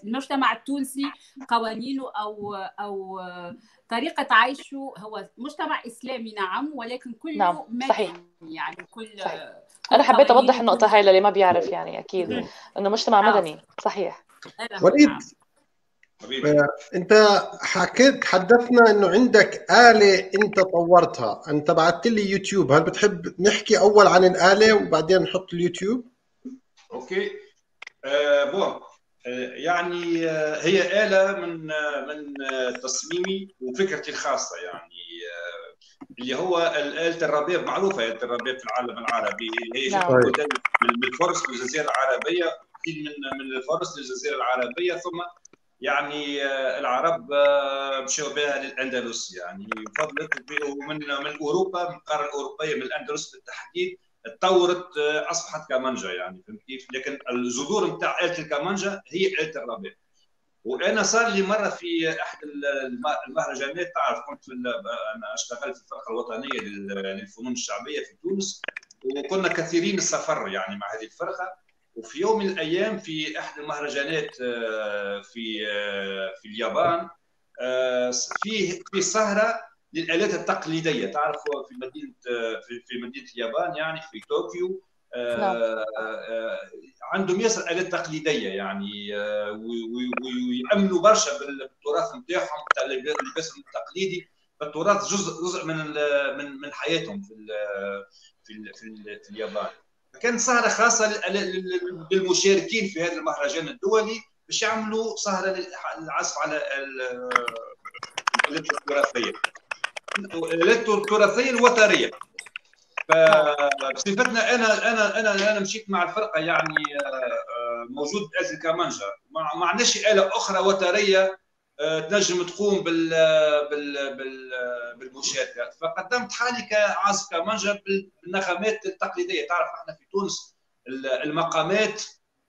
C: المجتمع التونسي قوانينه أو أو طريقة عيشه هو مجتمع إسلامي نعم ولكن كله
B: نعم. صحيح.
C: يعني كل
B: صحيح. أنا حبيت أوضح النقطة هاي للي ما بيعرف يعني أكيد إنه مجتمع نعم. مدني صحيح
A: وليد آه، انت حكيت حدثنا انه عندك آلة انت طورتها. انت بعثت لي يوتيوب. هل بتحب نحكي أول عن الآلة وبعدين نحط اليوتيوب؟
D: okay. آه bon آه يعني آه هي آلة من آه من تصميمي وفكرتي الخاصة يعني آه اللي هو آلة الربيب معروفة آلة الربيب في العالم العربي. هي نعم. من الفرس للجزيرة العربية من من الفرس للجزيرة العربية. ثم يعني آه، العرب آه، مشاو بها للأندلس. يعني فضلت من من أوروبا من القارة الأوروبية من الأندلس بالتحديد تطورت آه، أصبحت كمانجا يعني فهمت كيف؟ لكن الجذور نتاع آلة الكمانجا هي آلة الربيع. وأنا صار لي مرة في أحد المهرجانات تعرف كنت في أنا اشتغلت في الفرقة الوطنية للفنون الشعبية في تونس وكنا كثيرين السفر يعني مع هذه الفرقة. وفي يوم من الأيام في احد المهرجانات آه، في آه، في اليابان آه، في في سهره للآلات التقليدية تعرف في مدينة في مدينة اليابان يعني في طوكيو نعم. عندهم ياسر آلات تقليدية يعني ويامنوا برشا بالتراث نتاعهم اللباس التقليدي فالتراث جزء جزء من من من حياتهم في, في اليابان كانت سهرة خاصة للمشاركين في هذا المهرجان الدولي باش يعملوا سهرة للعزف على الالات التراثيه الالات التراثيه الوترية. فبصفتنا أنا أنا أنا أنا مشيت مع الفرقة يعني آه، موجود آلة الكمانجا ما عندناش آلة أخرى وترية آه، تنجم تقوم بال بال بال بالمشاركه فقدمت حالي كعازف كمانجا بالنغمات التقليدية. تعرف إحنا في تونس المقامات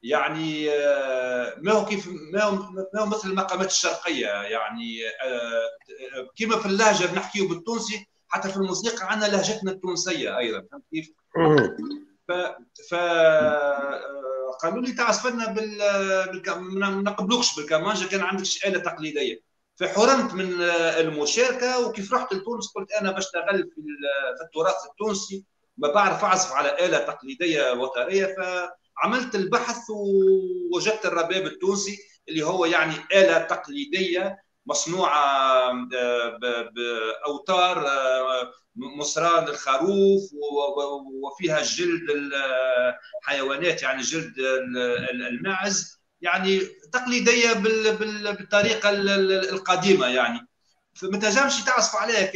D: يعني آه، ما هو كيف ما هو, ما هو مثل المقامات الشرقية يعني آه، كما في اللهجة بنحكيه بالتونسي حتى في الموسيقى عندنا لهجتنا التونسية أيضا. فهمت كيف؟ ف, ف قالوا لي تعال لنا بال, ما نقبلوكش بالكمانجا كان عندك آلة تقليدية. فحرمت من المشاركة وكيف رحت لتونس قلت أنا بشتغل في التراث التونسي ما بعرف أعزف على آلة تقليدية وتريه فعملت البحث ووجدت الرباب التونسي اللي هو يعني آلة تقليدية مصنوعة بأوتار مصران الخروف وفيها جلد الحيوانات يعني جلد الماعز يعني تقليدية بالطريقة القديمة يعني. فما تنجمش تعزف عليها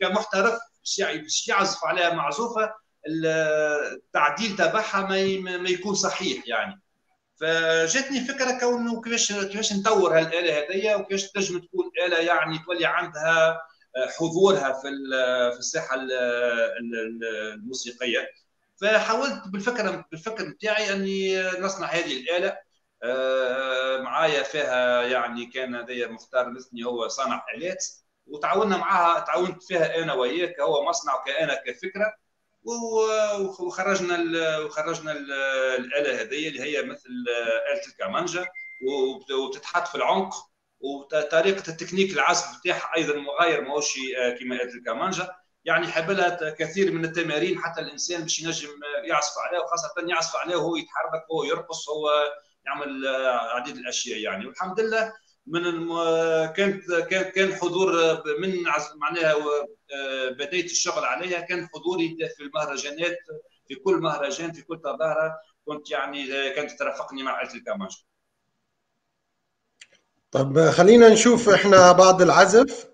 D: كمحترف باش يعزف عليها معزوفة التعديل تبعها ما يكون صحيح يعني. فجاتني فكرة كونه كيفاش كيفاش نطور هالاله هذيا وكيفاش تنجم تكون آلة يعني تولي عندها حضورها في في الساحة الموسيقية. فحاولت بالفكرة بالفكر نتاعي أني نصنع هذه الآلة. آه، معايا فيها يعني كان هذايا مختار مثني هو صانع آلات. وتعاوننا معها تعاونت فيها أنا وياك هو مصنع كأنا كفكرة. وخرجنا وخرجنا الآلة هذه اللي هي مثل آلة الكمانجا وتتحط في العنق وطريقه التكنيك العزف بتاعها أيضا مغاير ماهوش كما آلة الكمانجا يعني يحب لها كثير من التمارين حتى الإنسان باش ينجم يعزف عليها وخاصة يعزف عليها وهو يتحرك وهو يرقص هو يعمل عديد الأشياء يعني. والحمد لله من الم... كانت كان كان حضور من معناها بداية الشغل عليها كان حضوري في المهرجانات في كل مهرجان في كل تظاهره كنت يعني كانت ترافقني مع آلة الكمانجا
A: طب خلينا نشوف إحنا بعض العزف.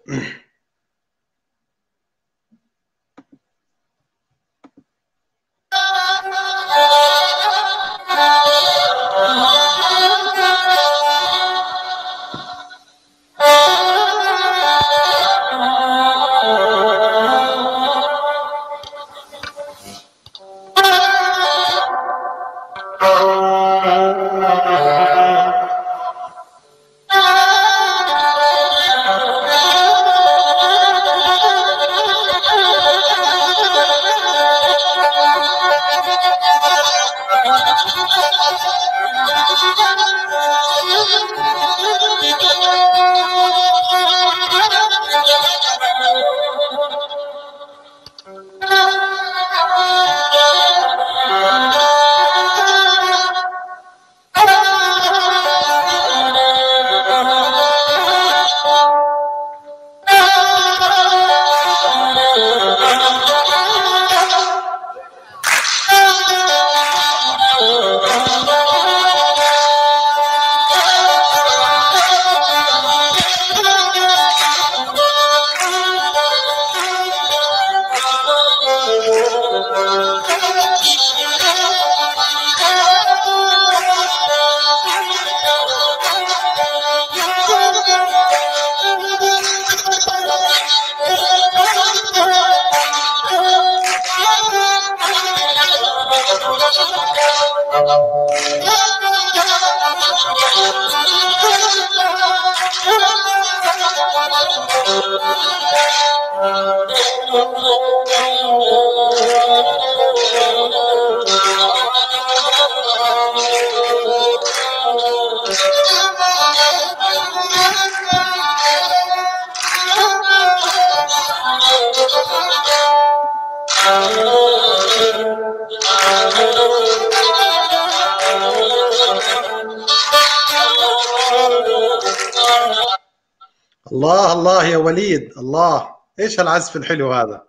A: وليد الله. إيش هالعزف الحلو هذا؟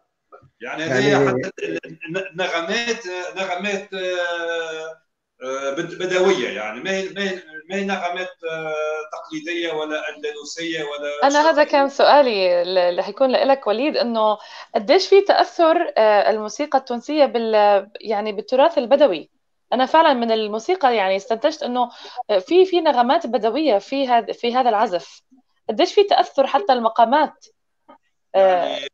D: يعني يعني... نغمات نغمات آه، آه، بدوية يعني. ما هي ما هي نغمات آه، تقليدية ولا أندلسية ولا
B: أنا هذا كان سؤالي اللي حيكون لك وليد إنه قديش في تأثر الموسيقى التونسية بال يعني بالتراث البدوي؟ أنا فعلا من الموسيقى يعني استنتجت إنه في في نغمات بدوية في هذا في هذا العزف. قديش في تأثر حتى المقامات؟
D: يعني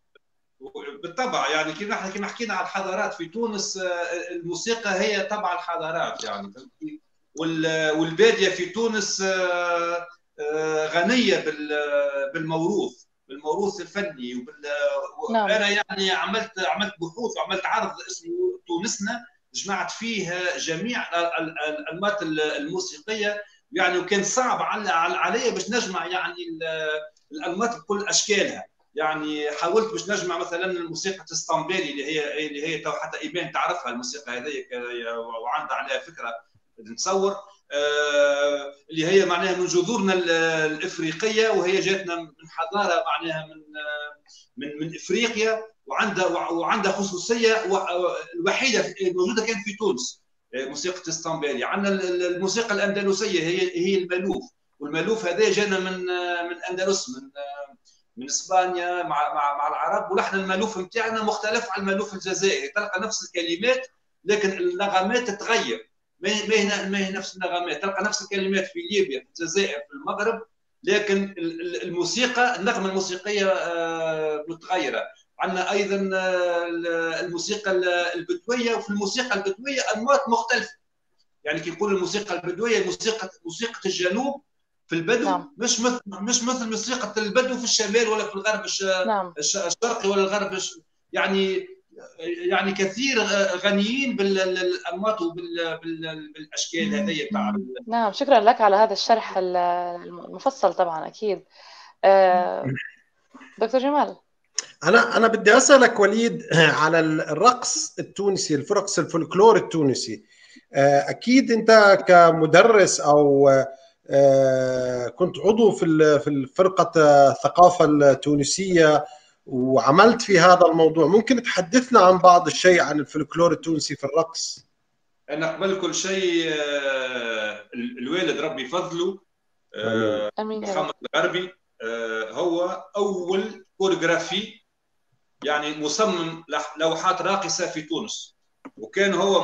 D: بالطبع يعني إحنا كما حكينا على الحضارات في تونس آه، الموسيقى هي طبع الحضارات يعني والبادية في تونس آه، آه، غنية بالموروث بالموروث الفني وبال نعم. أنا يعني عملت عملت بحوث وعملت عرض اسمه تونسنا جمعت فيه جميع الأنماط الموسيقية يعني وكان صعب علي باش نجمع يعني الانماط بكل أشكالها. يعني حاولت باش نجمع مثلا الموسيقى الإسطنبولي اللي هي اللي هي حتى إيمان تعرفها الموسيقى هذه وعندها عليها فكرة نتصور. آه، اللي هي معناها من جذورنا الإفريقية وهي جاتنا من حضارة معناها من من من إفريقيا وعندها وعندها خصوصية الوحيدة الموجوده كانت في تونس. موسيقى اسطنبولي عندنا الموسيقى الأندلسية هي هي المألوف. والمألوف هذا جانا من من أندلس من من إسبانيا مع مع مع العرب. ولحن المألوف نتاعنا مختلف عن المألوف الجزائري. تلقى نفس الكلمات لكن النغمات تتغير. ما هي ما هي نفس النغمات. تلقى نفس الكلمات في ليبيا في الجزائر في المغرب. لكن الموسيقى النغمة الموسيقية آه، متغيرة. عندنا أيضا آه، الموسيقى البدوية وفي الموسيقى البدوية انماط مختلفة يعني كي نقول الموسيقى البدوية موسيقى موسيقى الجنوب في البدو نعم. مش مثل مش مثل موسيقى البدو في الشمال ولا في الغرب نعم. الشرقي ولا الغرب يعني يعني كثير غنيين بالانماط وبالاشكال هذه بتاع
B: نعم شكرا لك على هذا الشرح المفصل طبعا أكيد آه، دكتور جمال
A: أنا أنا بدي أسألك وليد على الرقص التونسي الفرقص الفولكلور التونسي. آه، أكيد أنت كمدرس أو آه، كنت عضو في في فرقه الثقافة التونسية وعملت في هذا الموضوع. ممكن تحدثنا عن بعض الشيء عن الفلكلور التونسي في الرقص؟
D: أنا قبل كل شيء آه، الوالد ربي فضله آه، محمد الغربي. هو أول كوريغرافي يعني مصمم لوحات راقصة في تونس. وكان هو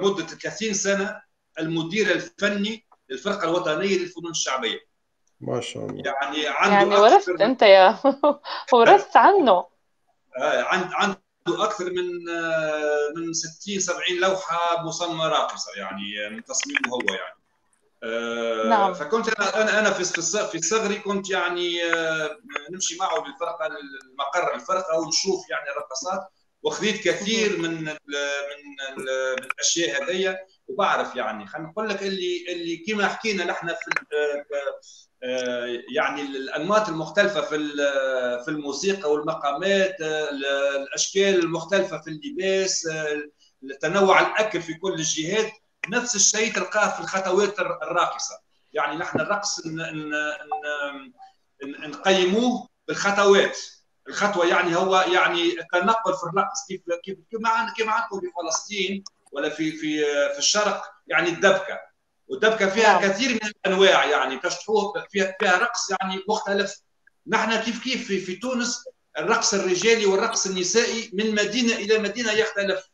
D: مدة 30 سنة المدير الفني للفرقة الوطنية للفنون الشعبية.
A: ما شاء الله.
B: يعني عنده يعني ورثت. أنت يا [laughs] ورثت عنه.
D: آه عنده أكثر من آه، من 60 70 لوحة مصممة راقصة يعني من تصميمه هو يعني. آه نعم. فكنت أنا أنا في في صغري كنت يعني آه نمشي معه للفرقة المقر الفرقة ونشوف يعني الرقصات. وخذيت كثير من من من الأشياء هذيا وبعرف يعني. خلينا نقول لك اللي اللي كما حكينا نحن في يعني الأنماط المختلفة في في الموسيقى والمقامات الأشكال المختلفة في اللباس تنوع الأكل في كل الجهات. نفس الشيء تلقاه في الخطوات الراقصة. يعني نحن الرقص نقيموه بالخطوات الخطوة يعني هو يعني التنقل في الرقص. كيف كيف كما كما عندكم في فلسطين ولا في في في الشرق يعني الدبكة. والدبكة فيها نعم. كثير من الأنواع يعني تشطحوه فيها فيها رقص يعني مختلف. نحن كيف كيف في, في تونس الرقص الرجالي والرقص النسائي من مدينة إلى مدينة يختلف.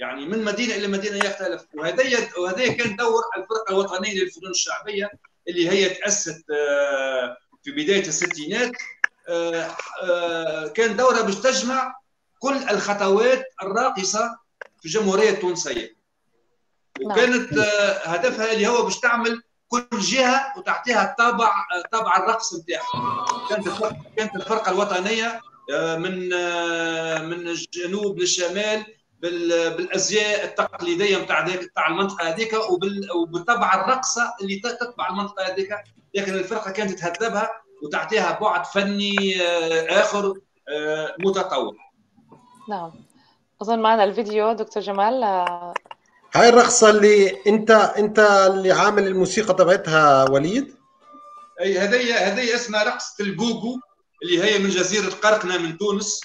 D: يعني من مدينة إلى مدينة يختلف. وهذا وهذا كان دور الفرقة الوطنية للفنون الشعبية اللي هي تأسست آه، في بداية الستينات. آه، آه، كان دورها باش تجمع كل الخطوات الراقصة في الجمهوريه التونسيه نعم. وكانت هدفها اللي هو باش تعمل كل جهة وتعطيها الطابع طابع الرقص نتاعها. كانت كانت الفرقة الوطنية من من الجنوب للشمال بالأزياء التقليدية نتاع نتاع المنطقة هذيك وبالطبع الرقصة اللي تتبع المنطقة هذيك لكن الفرقة كانت تهذبها وتعطيها بعد فني آه، آخر آه، متطور.
B: نعم. أظن معنا الفيديو دكتور جمال.
A: هاي الرقصة اللي أنت أنت اللي عامل الموسيقى تبعتها وليد؟
D: أي هذه هذه اسمها رقصة الجوجو اللي هي من جزيرة قرقنة من تونس.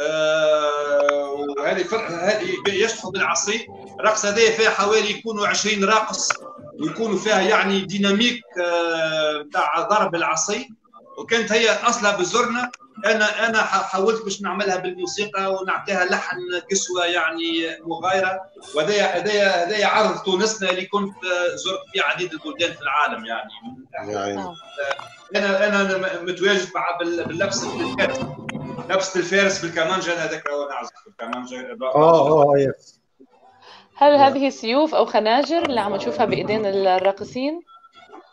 D: آه، وهذه هذه يشطحوا بالعصي. الرقص هذه فيها حوالي يكونوا 20 راقص ويكونوا فيها يعني ديناميك نتاع آه، ضرب العصي. وكانت هي أصلها بزرنا. أنا أنا حاولت باش نعملها بالموسيقى ونعطيها لحن كسوه يعني مغايرة. وهذا هذا هذا عرض تونسنا اللي كنت زرت فيه عديد البلدان في العالم يعني, يعني. أنا أنا متواجد مع باللبس لبسه الفارس بالكمانجة هذاك هو نعزف بالكمانجة. آه
A: آه يس
B: هل هذه سيوف أو خناجر؟ اللي عم نشوفها بإيدين الراقصين؟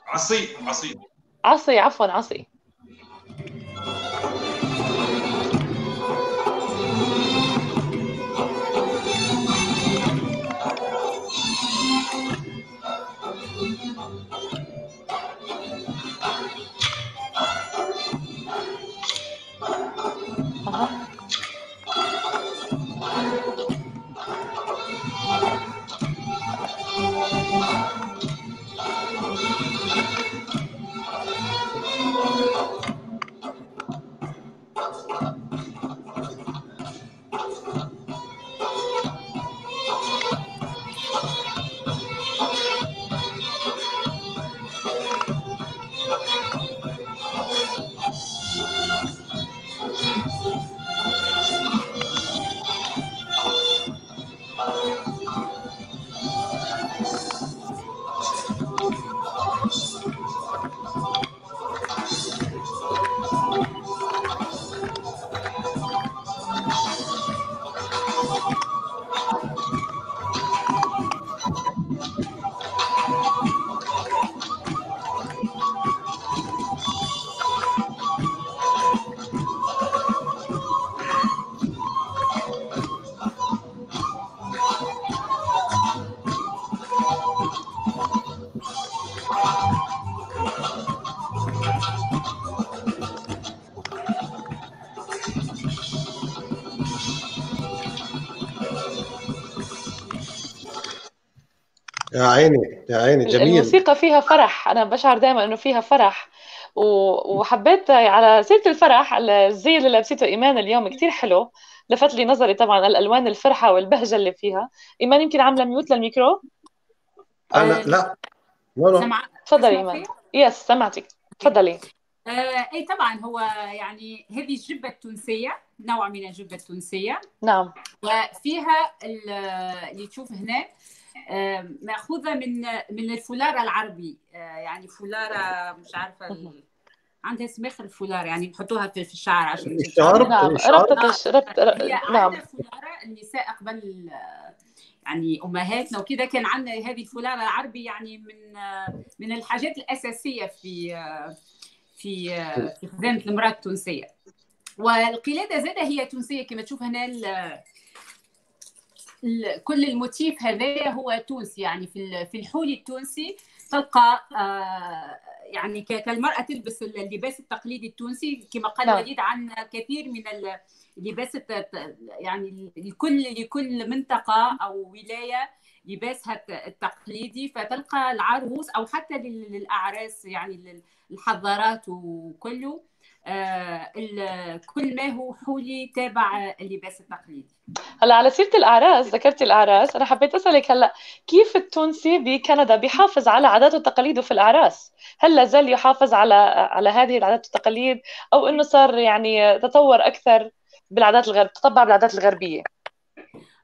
D: عصي عصي.
B: عصي عفوا عصي.
A: يا عيني يا عيني جميل.
B: الموسيقى فيها فرح. أنا بشعر دائما إنه فيها فرح. وحبيت على سيرة الفرح الزي اللي لابسته إيمان اليوم كثير حلو. لفت لي نظري طبعا الألوان الفرحة والبهجة اللي فيها. إيمان يمكن عاملة mute لل
A: micro؟ أنا لا. لا
B: لا تفضلي إيمان. yes سمعتك. تفضلي.
C: آه اي طبعا هو يعني هذه الجبة التونسية نوع من الجبة التونسية.
B: نعم.
C: وفيها اللي تشوف هنا مأخوذة من من الفولار العربي. آه، يعني فولارة مش عارفة عندها اسم آخر الفولار يعني نحطوها في الشعر عشان
A: الشعر؟
B: نعم ربطة ربط
C: نعم. فولارة النساء قبل يعني أمهاتنا وكذا كان عندنا هذه الفولارة العربي يعني من من الحاجات الأساسية في في في خزانة المرأة التونسية. والقلاده زادة هي تونسية كما تشوف هنا كل الموتيف هذا هو تونسي يعني في في الحولي التونسي تلقى يعني كالمرأة تلبس اللباس التقليدي التونسي كما قال نعم. وليد عن كثير من اللباس يعني لكل لكل منطقة أو ولاية لباسها التقليدي فتلقى العروس أو حتى للأعراس يعني الحضارات وكله آه، كل ما هو حولي تابع اللباس التقليدي.
B: هلا على سيرة الأعراس ذكرتي الأعراس. أنا حبيت أسألك هلا كيف التونسي بكندا بيحافظ على عاداته وتقاليده في الأعراس؟ هل لا زال يحافظ على على هذه العادات والتقاليد؟ أو إنه صار يعني تطور أكثر بالعادات الغرب تطبع بالعادات الغربية؟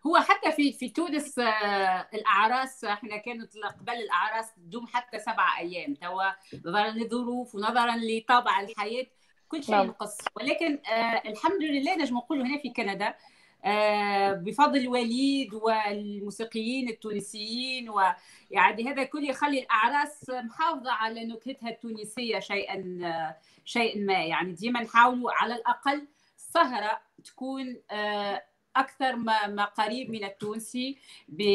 C: هو حتى في في تونس آه، الأعراس إحنا كانت قبل الأعراس تدوم حتى سبع أيام توا نظرا للظروف ونظرا لطابع الحياة. كل شيء نقص. نعم. ولكن آه الحمد لله نجم نقول هنا في كندا آه بفضل الوليد والموسيقيين التونسيين ويعني هذا كل يخلي الأعراس محافظة على نكهتها التونسية شيئا آه شيئا ما. يعني ديما نحاولوا على الأقل سهره تكون آه أكثر ما ما قريب من التونسي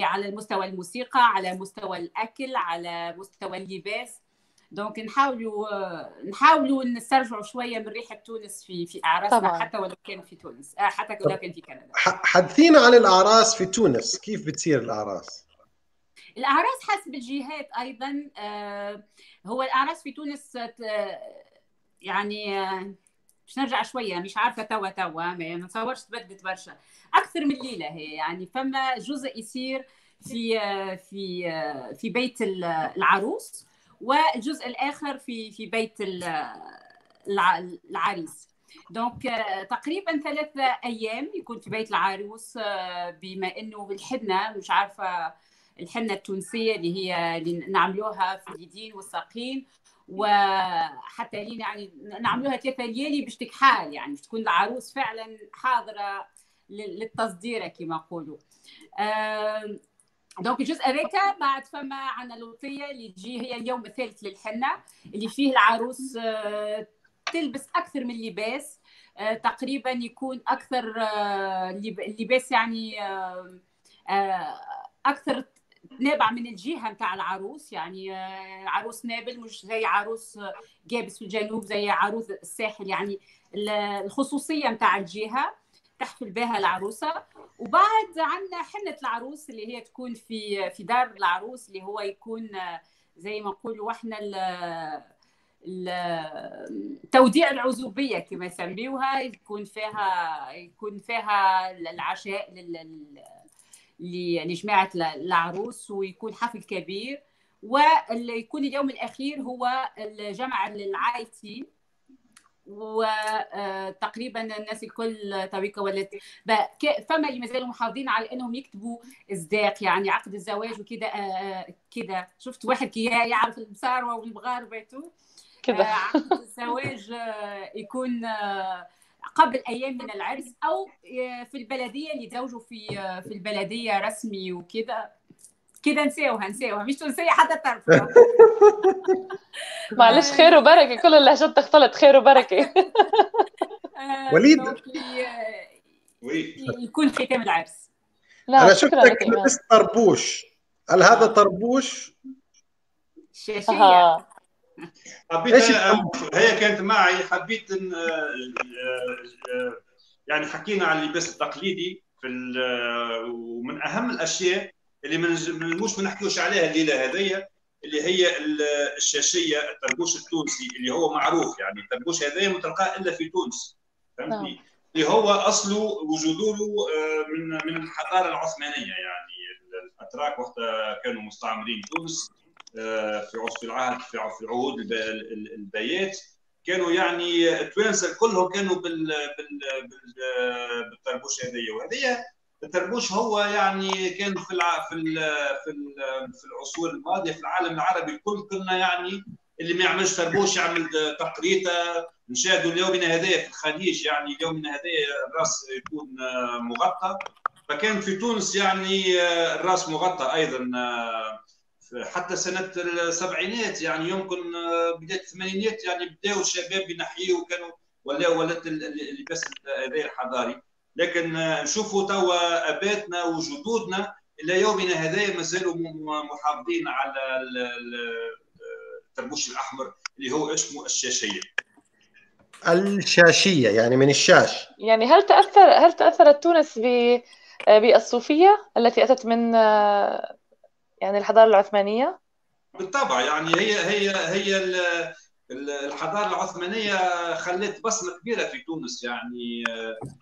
C: على المستوى الموسيقى على مستوى الأكل على مستوى اللباس. donc نحاولوا نحاولوا نسترجعوا شوية من ريحة تونس في في أعراسنا حتى ولو كان في تونس. آه، حتى ولو كان في كندا.
A: حدثينا عن الأعراس في تونس. كيف بتصير الأعراس؟
C: الأعراس حسب الجهات أيضا آه، هو الأعراس في تونس آه، يعني باش نرجع شوية مش عارفة توا توا ما نتصورش تبدلت برشا. أكثر من ليلة هي يعني فما جزء يصير في في في بيت العروس. والجزء الآخر في في بيت العريس. دونك تقريبا ثلاثة أيام يكون في بيت العروس بما إنه الحنة مش عارفة الحنة التونسية اللي هي اللي نعملوها في اليدين والساقين وحتى لين يعني نعملوها ثلاثة ليالي باش تكحال يعني باش تكون العروس فعلا حاضرة للتصدير كما نقولوا دونك الجزء هذاك بعد فما عندنا لوطيه اللي تجي هي اليوم الثالث للحنة اللي فيه العروس آه، تلبس أكثر من لباس آه، تقريبا يكون أكثر آه، اللباس يعني أكثر نابع من الجهة نتاع العروس يعني عروس نابل مش زي عروس جابس في الجنوب زي عروس الساحل يعني الخصوصية نتاع الجهة. تحفل بها العروسة. وبعد عندنا حنة العروس اللي هي تكون في في دار العروس اللي هو يكون زي ما نقولوا إحنا توديع العزوبية كما يسميوها. يكون فيها يكون فيها العشاء لجماعة العروس ويكون حفل كبير. ويكون اليوم الأخير هو الجمع العائلي وتقريبا الناس الكل تويكا ولات فما اللي مازالوا محافظين على إنهم يكتبوا ازداق يعني عقد الزواج وكذا آه، آه، كذا شفت واحد كي يعرف المساروه والمغاربه كذا آه، عقد الزواج يكون قبل أيام من العرس أو في البلدية اللي يتزوجوا في في البلدية رسمي وكذا كده نساوها نساوها مش تونسيه حتى تعرف
B: معلش خير وبركة كل اللهجات تختلط خير وبركة. [laughs]
A: آه، وليد.
C: يكون ختام العرس
A: لا أنا شفتك لبست طربوش. هل هذا طربوش؟
C: شاشيه
D: حبيت هي كانت معي حبيت إن آه، آه، يعني حكينا عن اللباس التقليدي في ومن أهم الأشياء اللي من مش ما نحكيوش عليها الليلة هذيا اللي هي الشاشية الطربوش التونسي اللي هو معروف يعني. الطربوش هذايا ما تلقاه إلا في تونس فهمتني؟ نعم. اللي هو أصله وجوده آه، من من الحضارة العثمانية يعني. الأتراك وقت كانوا مستعمرين تونس آه، في في العهد في العهود البيات. كانوا يعني التوانسة كلهم كانوا بال بال بالطربوش هذيا وهذيا التربوش هو يعني كان في الع... في ال... في ال... في العصور الماضية في العالم العربي الكل كنا يعني اللي ما يعملش تربوش يعمل تقريته نشاهدوا اليومنا هذايا في الخليج يعني اليومنا هذايا الرأس يكون مغطى. فكان في تونس يعني الرأس مغطى أيضا. حتى سنة السبعينات يعني يمكن بداية الثمانينات يعني بداوا الشباب ينحيوا وكانوا ولا ولات اللباس الحضاري. لكن نشوفوا توا آباتنا وجدودنا إلى يومنا هذا ما زالوا محافظين على التربوش الأحمر اللي هو اسمه الشاشية
A: الشاشية يعني من الشاش
B: يعني هل تاثر هل تأثرت تونس ب بالصوفية التي أتت من يعني الحضارة العثمانية؟
D: بالطبع يعني هي هي هي الحضارة العثمانية خلت بصمة كبيرة في تونس يعني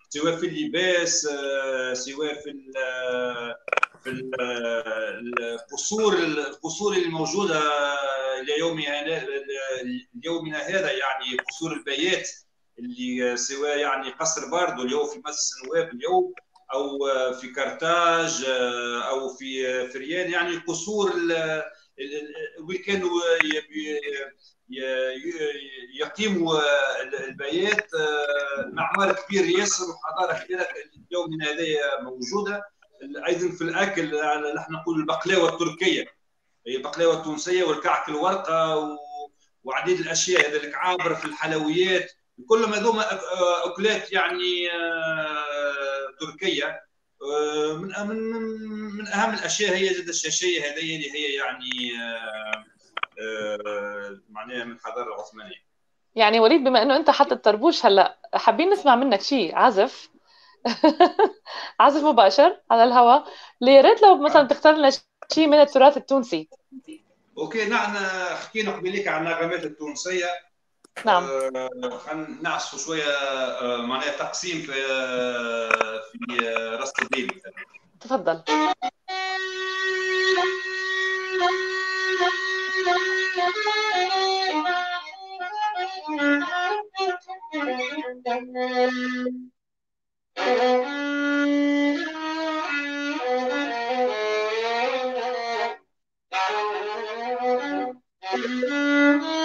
D: سواء في اللباس سواء في في القصور القصور الموجودة ليومنا ليومنا هذا يعني قصور البيات اللي سواء يعني قصر باردو اليوم في مجلس النواب اليوم أو في كرتاج أو في فريان يعني قصور اللي كانوا يقيموا البيات. معمار كبير ياسر وحضارة كبيرة اليوم هذه موجودة. أيضا في الأكل نحن نقول البقلاوة التركية. هي البقلاوة التونسية والكعك الورقة وعديد الأشياء هذا الكعابر في الحلويات. كلهم هذوما أكلات يعني تركية. من من من أهم الأشياء هي زاد الشاشية هذه اللي هي يعني معناها من الحضاره العثمانية.
B: يعني وليد بما إنه أنت حاطط طربوش هلأ حابين نسمع منك شيء عزف [laughs] عزف مباشر على الهواء يا ريت لو مثلا تختار لنا شيء من التراث التونسي.
D: okay نحن حكينا قبليك عن النغمات التونسية.
B: نعم.
D: آه نعزفوا شوية آه معناها تقسيم في آه في راست الذيل
B: تفضل. الله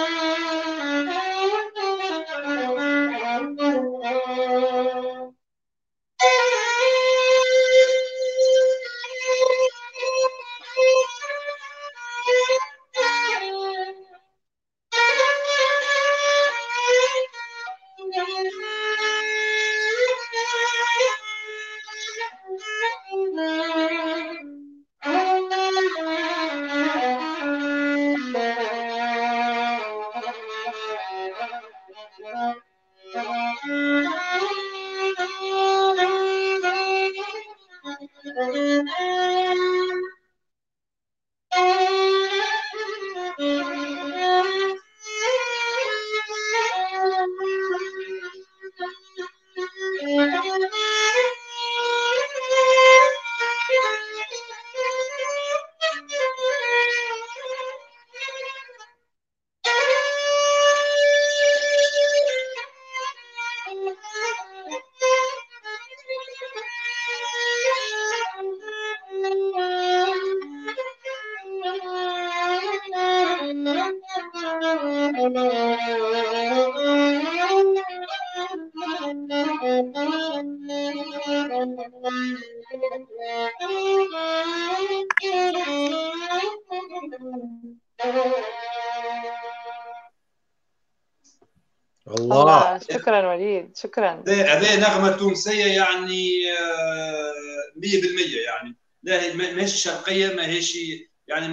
B: شكرا.
D: هذه نغمة تونسية يعني 100% يعني. لا ماهيش شرقية ماهيش يعني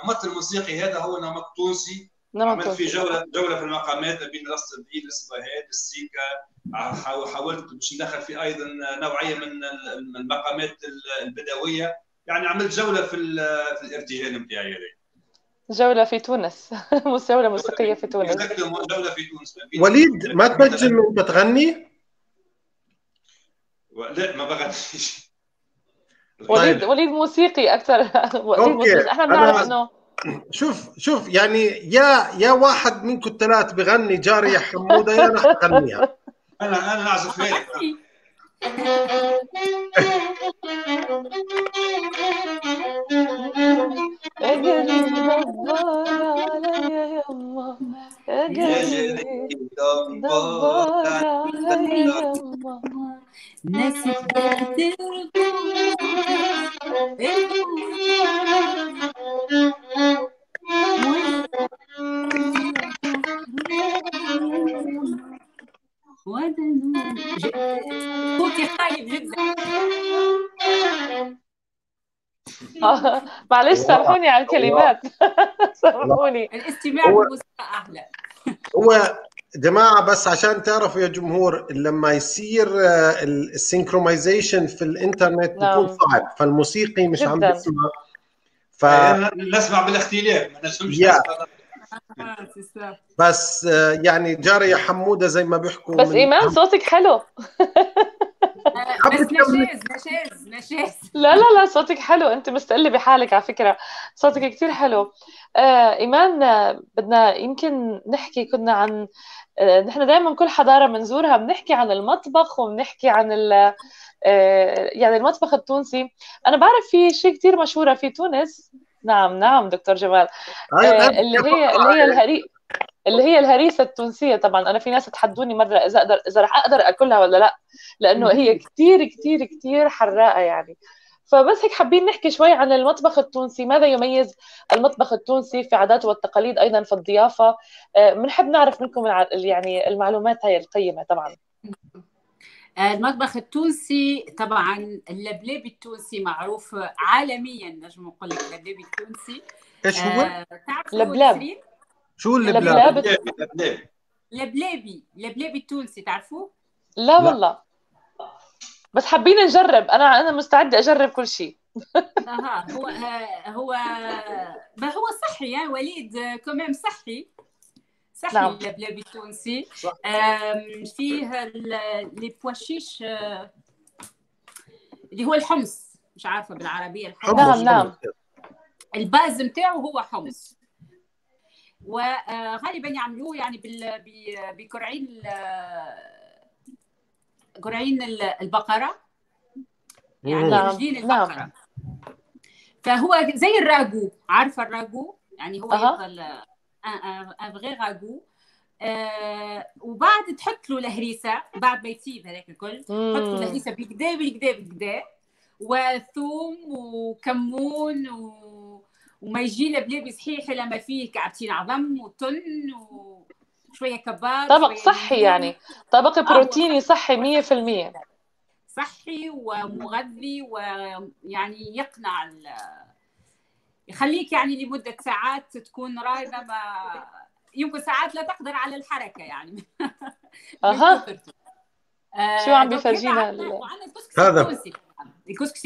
D: النمط الموسيقي هذا هو نمط تونسي عملت في جوله جولة في المقامات بين راس البعيد الصباهات السيكا. حاولت باش ندخل في أيضا نوعية من المقامات البدوية. يعني عملت جولة في في الارتجال نتاعي هذا
B: جولة في تونس. [laughs] جولة موسيقية في تونس.
D: جولة في تونس
A: وليد ما تنجم انت تغني؟
D: لا ما بغنيش.
B: وليد طيب. وليد موسيقي أكثر. [laughs] وليد موسيقي. إحنا بنعرف انه
A: شوف شوف يعني يا يا واحد منكم الثلاث بغني جارية حمودة يا نحن نغنيها [laughs]
D: أنا أنا Ögönüzde var
B: alaya yamma Ögönüzde var alaya yamma Nesildedir bu
C: Porque caiu de [laughs]
B: معلش سامحوني على الكلمات. [laughs] سامحوني.
C: الاستماع بالموسيقى أحلى
A: هو جماعة بس عشان تعرفوا يا جمهور لما يصير آه، ال- السينكرومايزيشن في الإنترنت
B: نعم.
A: بيكون صعب فالموسيقي مش عم
B: جداً.
A: بسمع ف
D: نسمع بالاختلاف ما نجمش
C: آه، [laughs] ça.
A: بس آه، يعني جارية حمودة زي ما بيحكوا
B: بس إيمان صوتك حلو.
C: آه، بس نشاز نشاز نشاز
B: لا لا لا صوتك حلو. أنت مستقلة بحالك على فكرة. صوتك كتير حلو. آه إيمان آه، بدنا يمكن نحكي كنا عن آه نحن دائما كل حضارة بنزورها بنحكي عن المطبخ وبنحكي عن ال آه يعني المطبخ التونسي. أنا بعرف في شيء كتير مشهورة في تونس. نعم نعم دكتور جمال.
A: هاي-
B: آه اللي هي اللي هي الهري اللي هي الهريسة التونسية طبعا. أنا في ناس تحدوني مرة إذا أقدر إذا رح أقدر أكلها ولا لأ لأنه هي كتير كتير كتير حراقة يعني. فبس هيك حابين نحكي شوي عن المطبخ التونسي. ماذا يميز المطبخ التونسي في عاداته والتقاليد أيضا في الضيافة؟ آه، بنحب نعرف منكم يعني المعلومات هاي القيمة طبعا.
C: آه، المطبخ التونسي طبعا اللبلابي التونسي معروف عالميا نجم نقول لك اللبلابي التونسي
A: إيش هو؟
C: آه، تعرفوا
B: لبلاب.
C: نسرين؟
A: شو اللي
B: لبلاب.
A: بلاد؟
D: لبلاب لبلاب
C: لبلابي لبلابي التونسي تعرفوه؟
B: لا. والله بس حابين نجرب أنا أنا مستعدة أجرب كل شيء [laughs]
C: أها هو آه، هو ما هو صحي يا وليد آه، كمان صحي صحي
B: نعم.
C: التونسي فيه ال- les pois chiches آه، اللي هو الحمص. مش عارفة بالعربية الحمص.
B: نعم، نعم.
A: ال
C: base نتاعو هو حمص. وغالبا يعملوه يعني بال- بكرعين ال- البقرة. يعني
B: نعم،
C: رجلين
B: نعم.
C: البقرة. فهو زي الراجو عارفة الراجو يعني هو
B: أها.
C: ان فغي راجو آه وبعد تحط له الهريسة بعد ما يطيب هذاك الكل تحط له. الهريسة بالكدا بالكدا بالكدا وثوم وكمون و... وما يجي لبلابي صحيح لما فيه كعبتين عظم وتن وشوية كبار
B: طبق
C: شوية
B: صحي
C: ليمون.
B: يعني طبق بروتيني صحي 100%
C: صحي ومغذي ويعني يقنع ال... يخليك يعني لمدة ساعات تكون رايدة ما يمكن ساعات لا تقدر على الحركة يعني [laughs] أها. آه،
B: شو عم بيفرجينا
C: هذا الكسكسي.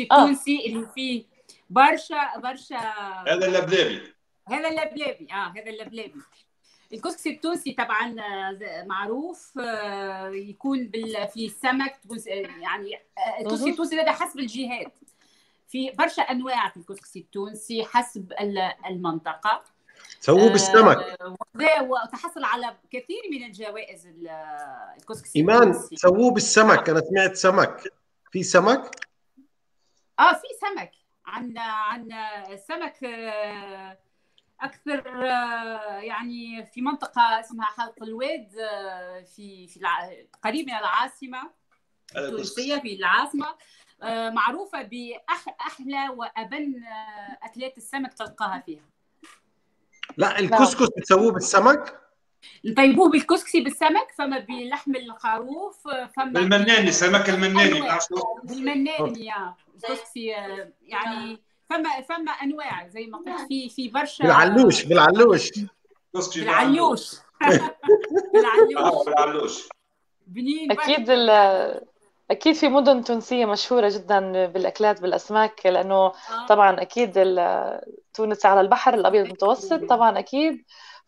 C: التونسي
B: آه.
C: التونسي اللي فيه برشا برشا
D: هذا اللبلابي
C: هذا اللبلابي آه هذا اللبلابي الكسكسي التونسي طبعا آه، معروف يكون بال... في السمك يعني الكسكسي. التونسي هذا حسب الجهات في برشا أنواع في الكسكسي التونسي حسب ال- المنطقة.
A: سووه بالسمك.
C: آه، وده- وتحصل على كثير من الجوائز ال- الكسكسي
A: إيمان
C: التونسي.
A: سووه بالسمك. أنا سمعت سمك. في سمك؟
C: آه في سمك. عندنا عندنا السمك آه، أكثر آه، يعني في منطقة اسمها حلق الواد في في. قريب من
D: العاصمة
C: التونسية في العاصمة. معروفة باحلى وأبن آه، اكلات السمك تلقاها فيها.
A: لا الكسكس بتسووه بالسمك؟
C: نطيبوه بالكسكسي بالسمك فما بلحم الخروف آه، فما
D: بالمناني سمك المناني؟
C: بالمناني يا. الكسكسي آه، يعني فما فما أنواع زي ما قلت في في برشا.
A: بالعلوش بالعلوش.
C: بالعلوش
D: آه، [laughs]
C: بالعلوش.
D: بالعلوش.
C: بنين
B: أكيد ال- أكيد في مدن تونسية مشهورة جدا بالأكلات بالأسماك لأنه
C: آه.
B: طبعا أكيد تونس على البحر الأبيض المتوسط طبعا أكيد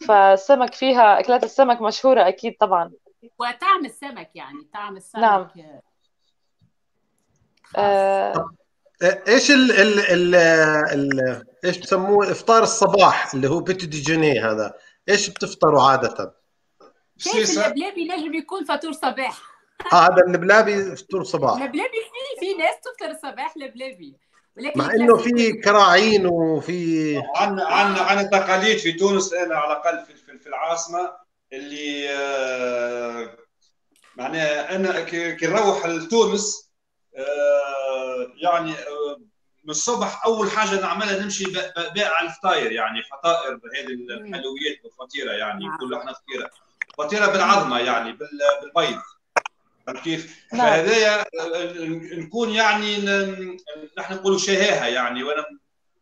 B: فالسمك فيها أكلات السمك مشهورة أكيد طبعا.
C: وطعم السمك يعني طعم السمك.
B: نعم.
C: آه،
A: إيش ال ال ال ال إيش بسموه؟ إفطار الصباح اللي هو petit déjeuner هذا. إيش بتفطروا عادة؟
C: شايف
D: سيسا
C: اللبلابي نجم يكون فطور صباح.
A: هذا اللبلابي فطور صباح.
C: اللبلابي في في ناس تفطر الصباح لبلابي. ولكن
A: مع إنه في كراعين وفي
D: عندنا عندنا عندنا تقاليد في تونس أنا على الأقل في في- في العاصمة اللي آه، معناها أنا كي نروح لتونس آه، يعني آه، من الصبح أول حاجة نعملها نمشي ب- ب- بائع الفطاير يعني فطائر هذه الحلويات والفطيره يعني
C: نعم.
D: نقولوا إحنا فطيرة. فطيرة بالعظمة يعني بال- بالبيض. كيف؟ نعم. فهذايا نكون يعني نحن نقولوا شهاها يعني وأنا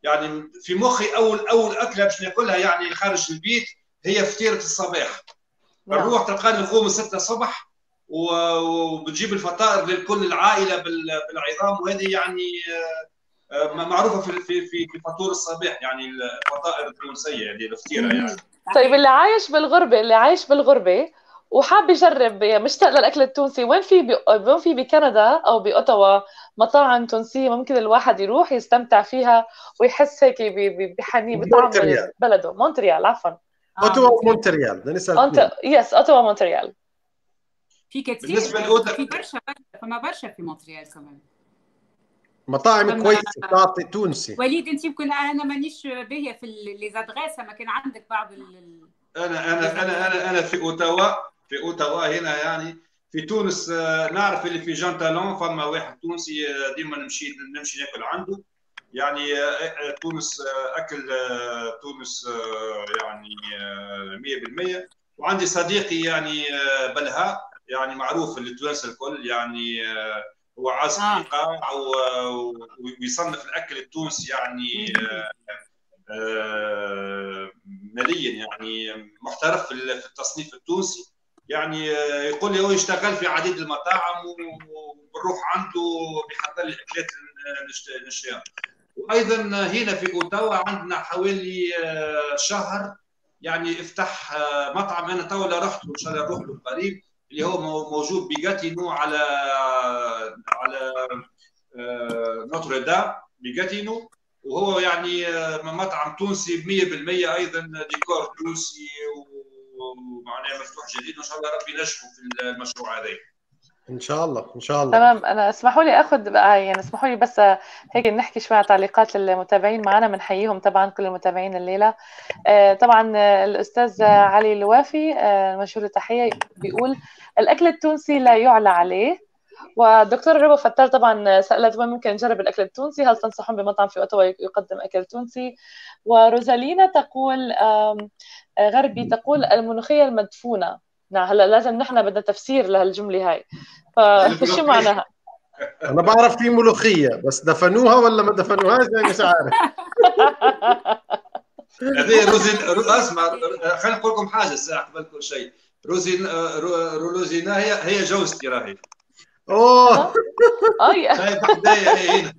D: يعني في مخي أول أول أكلة باش ناكلها يعني خارج البيت هي فطيرة الصباح نعم. نروح تلقاني نقوم الستة الصبح وبتجيب الفطائر لكل العائلة بالعظام وهذه يعني آه، آه، معروفة في في في فطور الصباح يعني الفطائر التونسيه يعني الفطيرة يعني
B: طيب اللي عايش بالغربة اللي عايش بالغربة وحاب يجرب مشتاق للأكل التونسي. وين في بي... وين في بكندا أو بأوتاوا مطاعم تونسية ممكن الواحد يروح يستمتع فيها ويحس هيك بحنين بطعم بلده. مونتريال عفوا.
A: أوتاوا ومونتريال بدنا نسأل
B: أنت... yes أوتاوا ومونتريال
C: في كثير بالنسبة لأوتا... في برشا فما برشا في مونتريال كمان.
A: مطاعم كويسة تعطي تونسي.
C: وليد أنت يمكن أنا مانيش باهية في لي زادغيس ما كان عندك بعض ال...
D: أنا أنا أنا أنا أنا في أوتاوا. في أوتاوا هنا يعني. في تونس آه، نعرف اللي في جان تالون فما واحد تونسي آه، ديما نمشي نمشي ناكل عنده. يعني آه، تونس أكل تونس يعني 100% وعندي صديقي يعني بلها يعني معروف التوانسه الكل يعني هو عازف ايقاع ويصنف الأكل التونسي يعني ماليا يعني محترف في التصنيف التونسي. يعني آه، يقول لي هو يشتغل في عديد المطاعم وبنروح عنده بيحط لي أكلات نشتريها وأيضا هنا في أوتاوا عندنا حوالي آه، شهر يعني افتح آه، مطعم أنا تو رحت وان شاء الله نروح له قريب اللي هو موجود بجاتينو على على نوتردام بجاتينو وهو يعني مطعم تونسي 100% أيضا ديكور تونسي ومعناها مفتوح جديد وإن شاء الله ربي ينجحوا في المشروع هذا.
A: إن شاء الله إن شاء الله.
B: تمام أنا اسمحوا لي أخذ بقى يعني اسمحوا لي بس هيك نحكي شوي على تعليقات المتابعين معنا بنحييهم طبعا كل المتابعين الليلة. آه، طبعا الأستاذ علي الوافي آه، المشهور التحية بيقول الأكل التونسي لا يعلى عليه. والدكتور ربا فتار طبعا سالت وين ممكن نجرب الأكل التونسي هل تنصحون بمطعم في اوتوا يقدم أكل تونسي؟ وروزالينا تقول غربي تقول الملوخية المدفونة. نعم هلا لازم نحن بدنا تفسير لهالجملة هاي. فشو [laughs] معناها؟ [laughs]
A: أنا بعرف في ملوخية بس دفنوها ولا ما دفنوهاش؟ مش عارف. [laughs]
D: هذه روزين أسمع خليني نقول لكم حاجة الساعة قبل كل شيء. روزين روزينا هي هي جوزتي راهي
A: أوه.
B: اي
D: هنا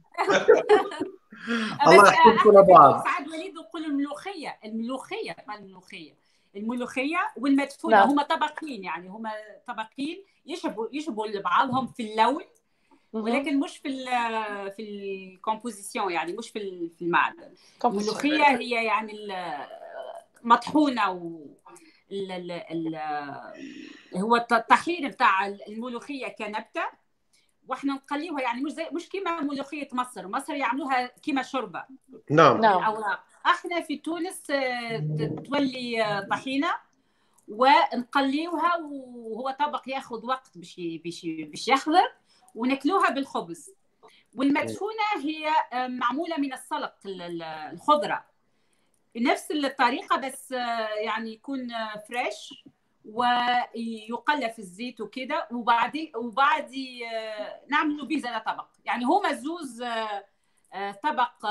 A: الله يحفظكم لبعض.
C: سعد وليد يقول الملوخية الملوخية ما الملوخية. الملوخية والمدفونة نعم. هما طبقين يعني هما طبقين يشبهوا يشبهوا لبعضهم في اللون ولكن مش في ال في ال composition يعني مش في في المعدن. الملوخية هي يعني مطحونة و ال ال ال هو الطحين بتاع الملوخية كنبتة وإحنا نقليوها يعني مش زي مش كيما ملوخية مصر. مصر يعملوها كيما شوربة.
A: نعم.
C: نعم. الأوراق. إحنا في تونس آه، تولي آه، طحينة ونقليوها وهو طبق ياخذ وقت باش باش باش يخضر وناكلوها بالخبز. والمدفونة هي آه، معمولة من السلق الخضرة. بنفس الطريقة بس يعني يكون فريش. ويقلى في الزيت وكده. وبعد وبعد نعملوا به زي طبق. يعني هو مزوز طبق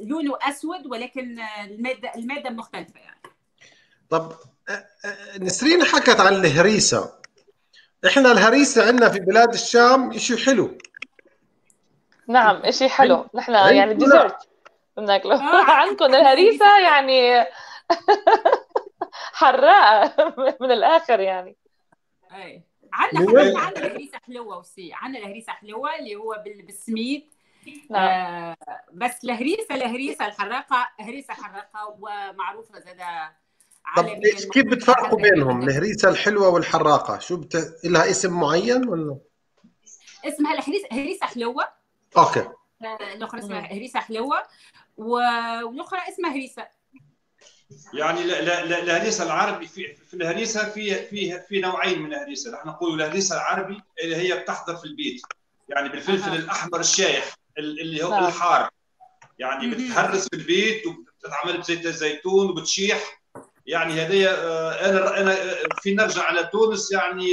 C: لونه أسود ولكن الماده المادة مختلفة يعني.
A: طب نسرين حكت عن الهريسة. إحنا الهريسة عندنا في بلاد الشام شيء حلو.
B: نعم شيء حلو. نحن يعني ديزرت بناكله. آه. [laughs] عندكم الهريسة يعني. [laughs] حراقة [laughs] من الآخر يعني.
C: اي عندنا عندنا الهريسة حلوة وسي. عندنا الهريسة حلوة اللي هو بالسميد. نعم. آه بس الهريسة الهريسة الحراقة هريسة حراقة ومعروفة زاده
A: طب كيف بتفرقوا بينهم؟ الهريسة الحلوة والحراقة. شو بت... لها اسم معين ولا؟
C: اسمها الهريسه هريسة حلوة.
A: أوكي.
C: آه، الاخرى اسمها هريسة حلوة والاخرى اسمها هريسة.
D: يعني الهريسه العربي في, في الهريسه في في في نوعين من الهريسه نحن نقول الهريسه العربي اللي هي بتحضر في البيت. يعني بالفلفل أه. الأحمر الشايح اللي هو نعم. الحار. يعني بتتهرس في البيت وبتتعمل بزيت الزيتون وبتشيح. يعني هذه أنا أنا في نرجع على تونس يعني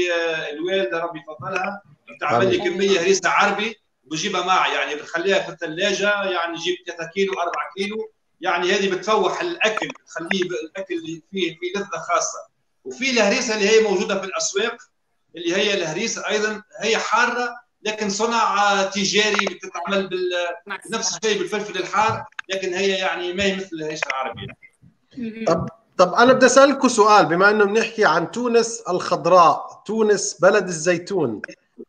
D: الوالدة ربي يفضلها. تعمل لي كمية هريسة عربي بجيبها معي. يعني بخليها في الثلاجة يعني جيب 3 كيلو 4 كيلو. يعني هذه بتفوح الأكل بتخليه الأكل اللي فيه في لذة خاصة. وفي الهريسة اللي هي موجودة في الأسواق اللي هي الهريسة أيضا هي حارة لكن صنع تجاري بتتعمل بال... نفس الشيء بالفلفل الحار لكن هي يعني ما هي مثل الهريسه العربيه
A: طب طب أنا بدي أسألكم سؤال بما إنه بنحكي عن تونس الخضراء تونس بلد الزيتون.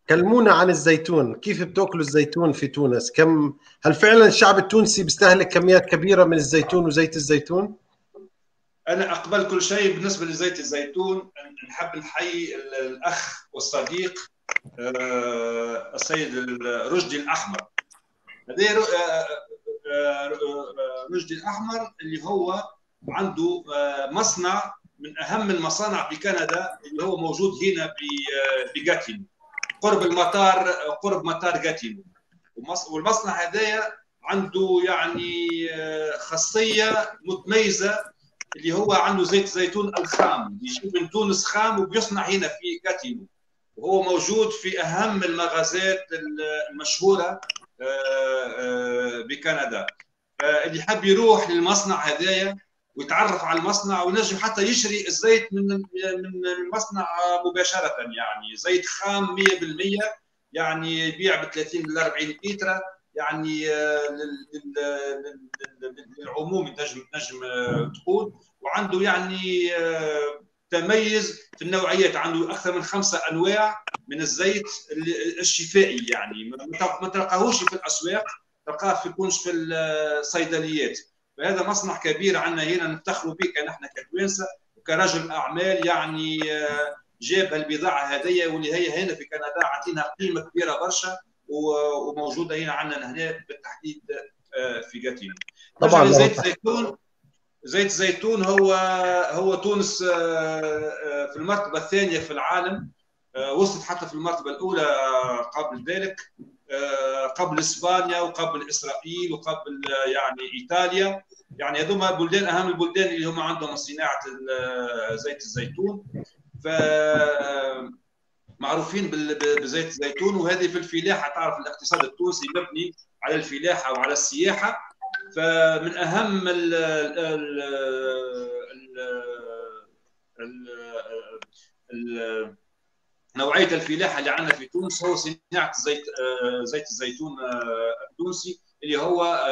A: كلمونا عن الزيتون. كيف بتأكلوا الزيتون في تونس؟ كم هل فعلا الشعب التونسي بيستهلك كميات كبيرة من الزيتون وزيت الزيتون؟
D: أنا أقبل كل شيء بالنسبة لزيت الزيتون. نحب نحيي الأخ والصديق آه، السيد رشدي الأحمر. هذا آه، آه، رشدي الأحمر اللي هو عنده مصنع من أهم المصانع في كندا اللي هو موجود هنا بجاتينو. قرب المطار قرب مطار جاتينو والمصنع هذايا عنده يعني خاصية متميزة اللي هو عنده زيت زيتون الخام بيجيب من تونس خام وبيصنع هنا في كاتينو وهو موجود في أهم المغازات المشهورة آه، آه، بكندا. اللي حب يروح للمصنع هذايا ويتعرف على المصنع وينجم حتى يشري الزيت من من المصنع مباشرة يعني. زيت خام 100% يعني يبيع ب 30 ل 40 لتر يعني آه، للعموم تنجم تنجم تقول وعنده يعني آه، تميز في النوعيات. عنده أكثر من خمسة أنواع من الزيت الشفائي يعني. ما تلقاهوش في الأسواق تلقاه في يكونش في الصيدليات فهذا مصنع كبير عندنا هنا نفتخروا به كنحن كتوانسة وكرجل أعمال يعني آه، جاب البضاعة هذه واللي هي هنا في كندا عطينا قيمة كبيرة برشا وموجودة هنا عندنا هنا بالتحديد آه، في جاتينو. طبعا زيت الزيتون زيت الزيتون هو هو تونس آه، في المرتبة الثانية في العالم وصلت حتى في المرتبة الأولى قبل ذلك. قبل إسبانيا وقبل إسرائيل وقبل يعني إيطاليا. يعني هذوما بلدان أهم البلدان اللي هم عندهم صناعة زيت الزيتون. ف معروفين بزيت الزيتون. وهذه في الفلاحة. تعرف الاقتصاد التونسي مبني على الفلاحة وعلى السياحة. فمن أهم ال ال ال نوعية الفلاحة اللي عندنا في تونس هو صناعة زيت زيت الزيتون التونسي اللي هو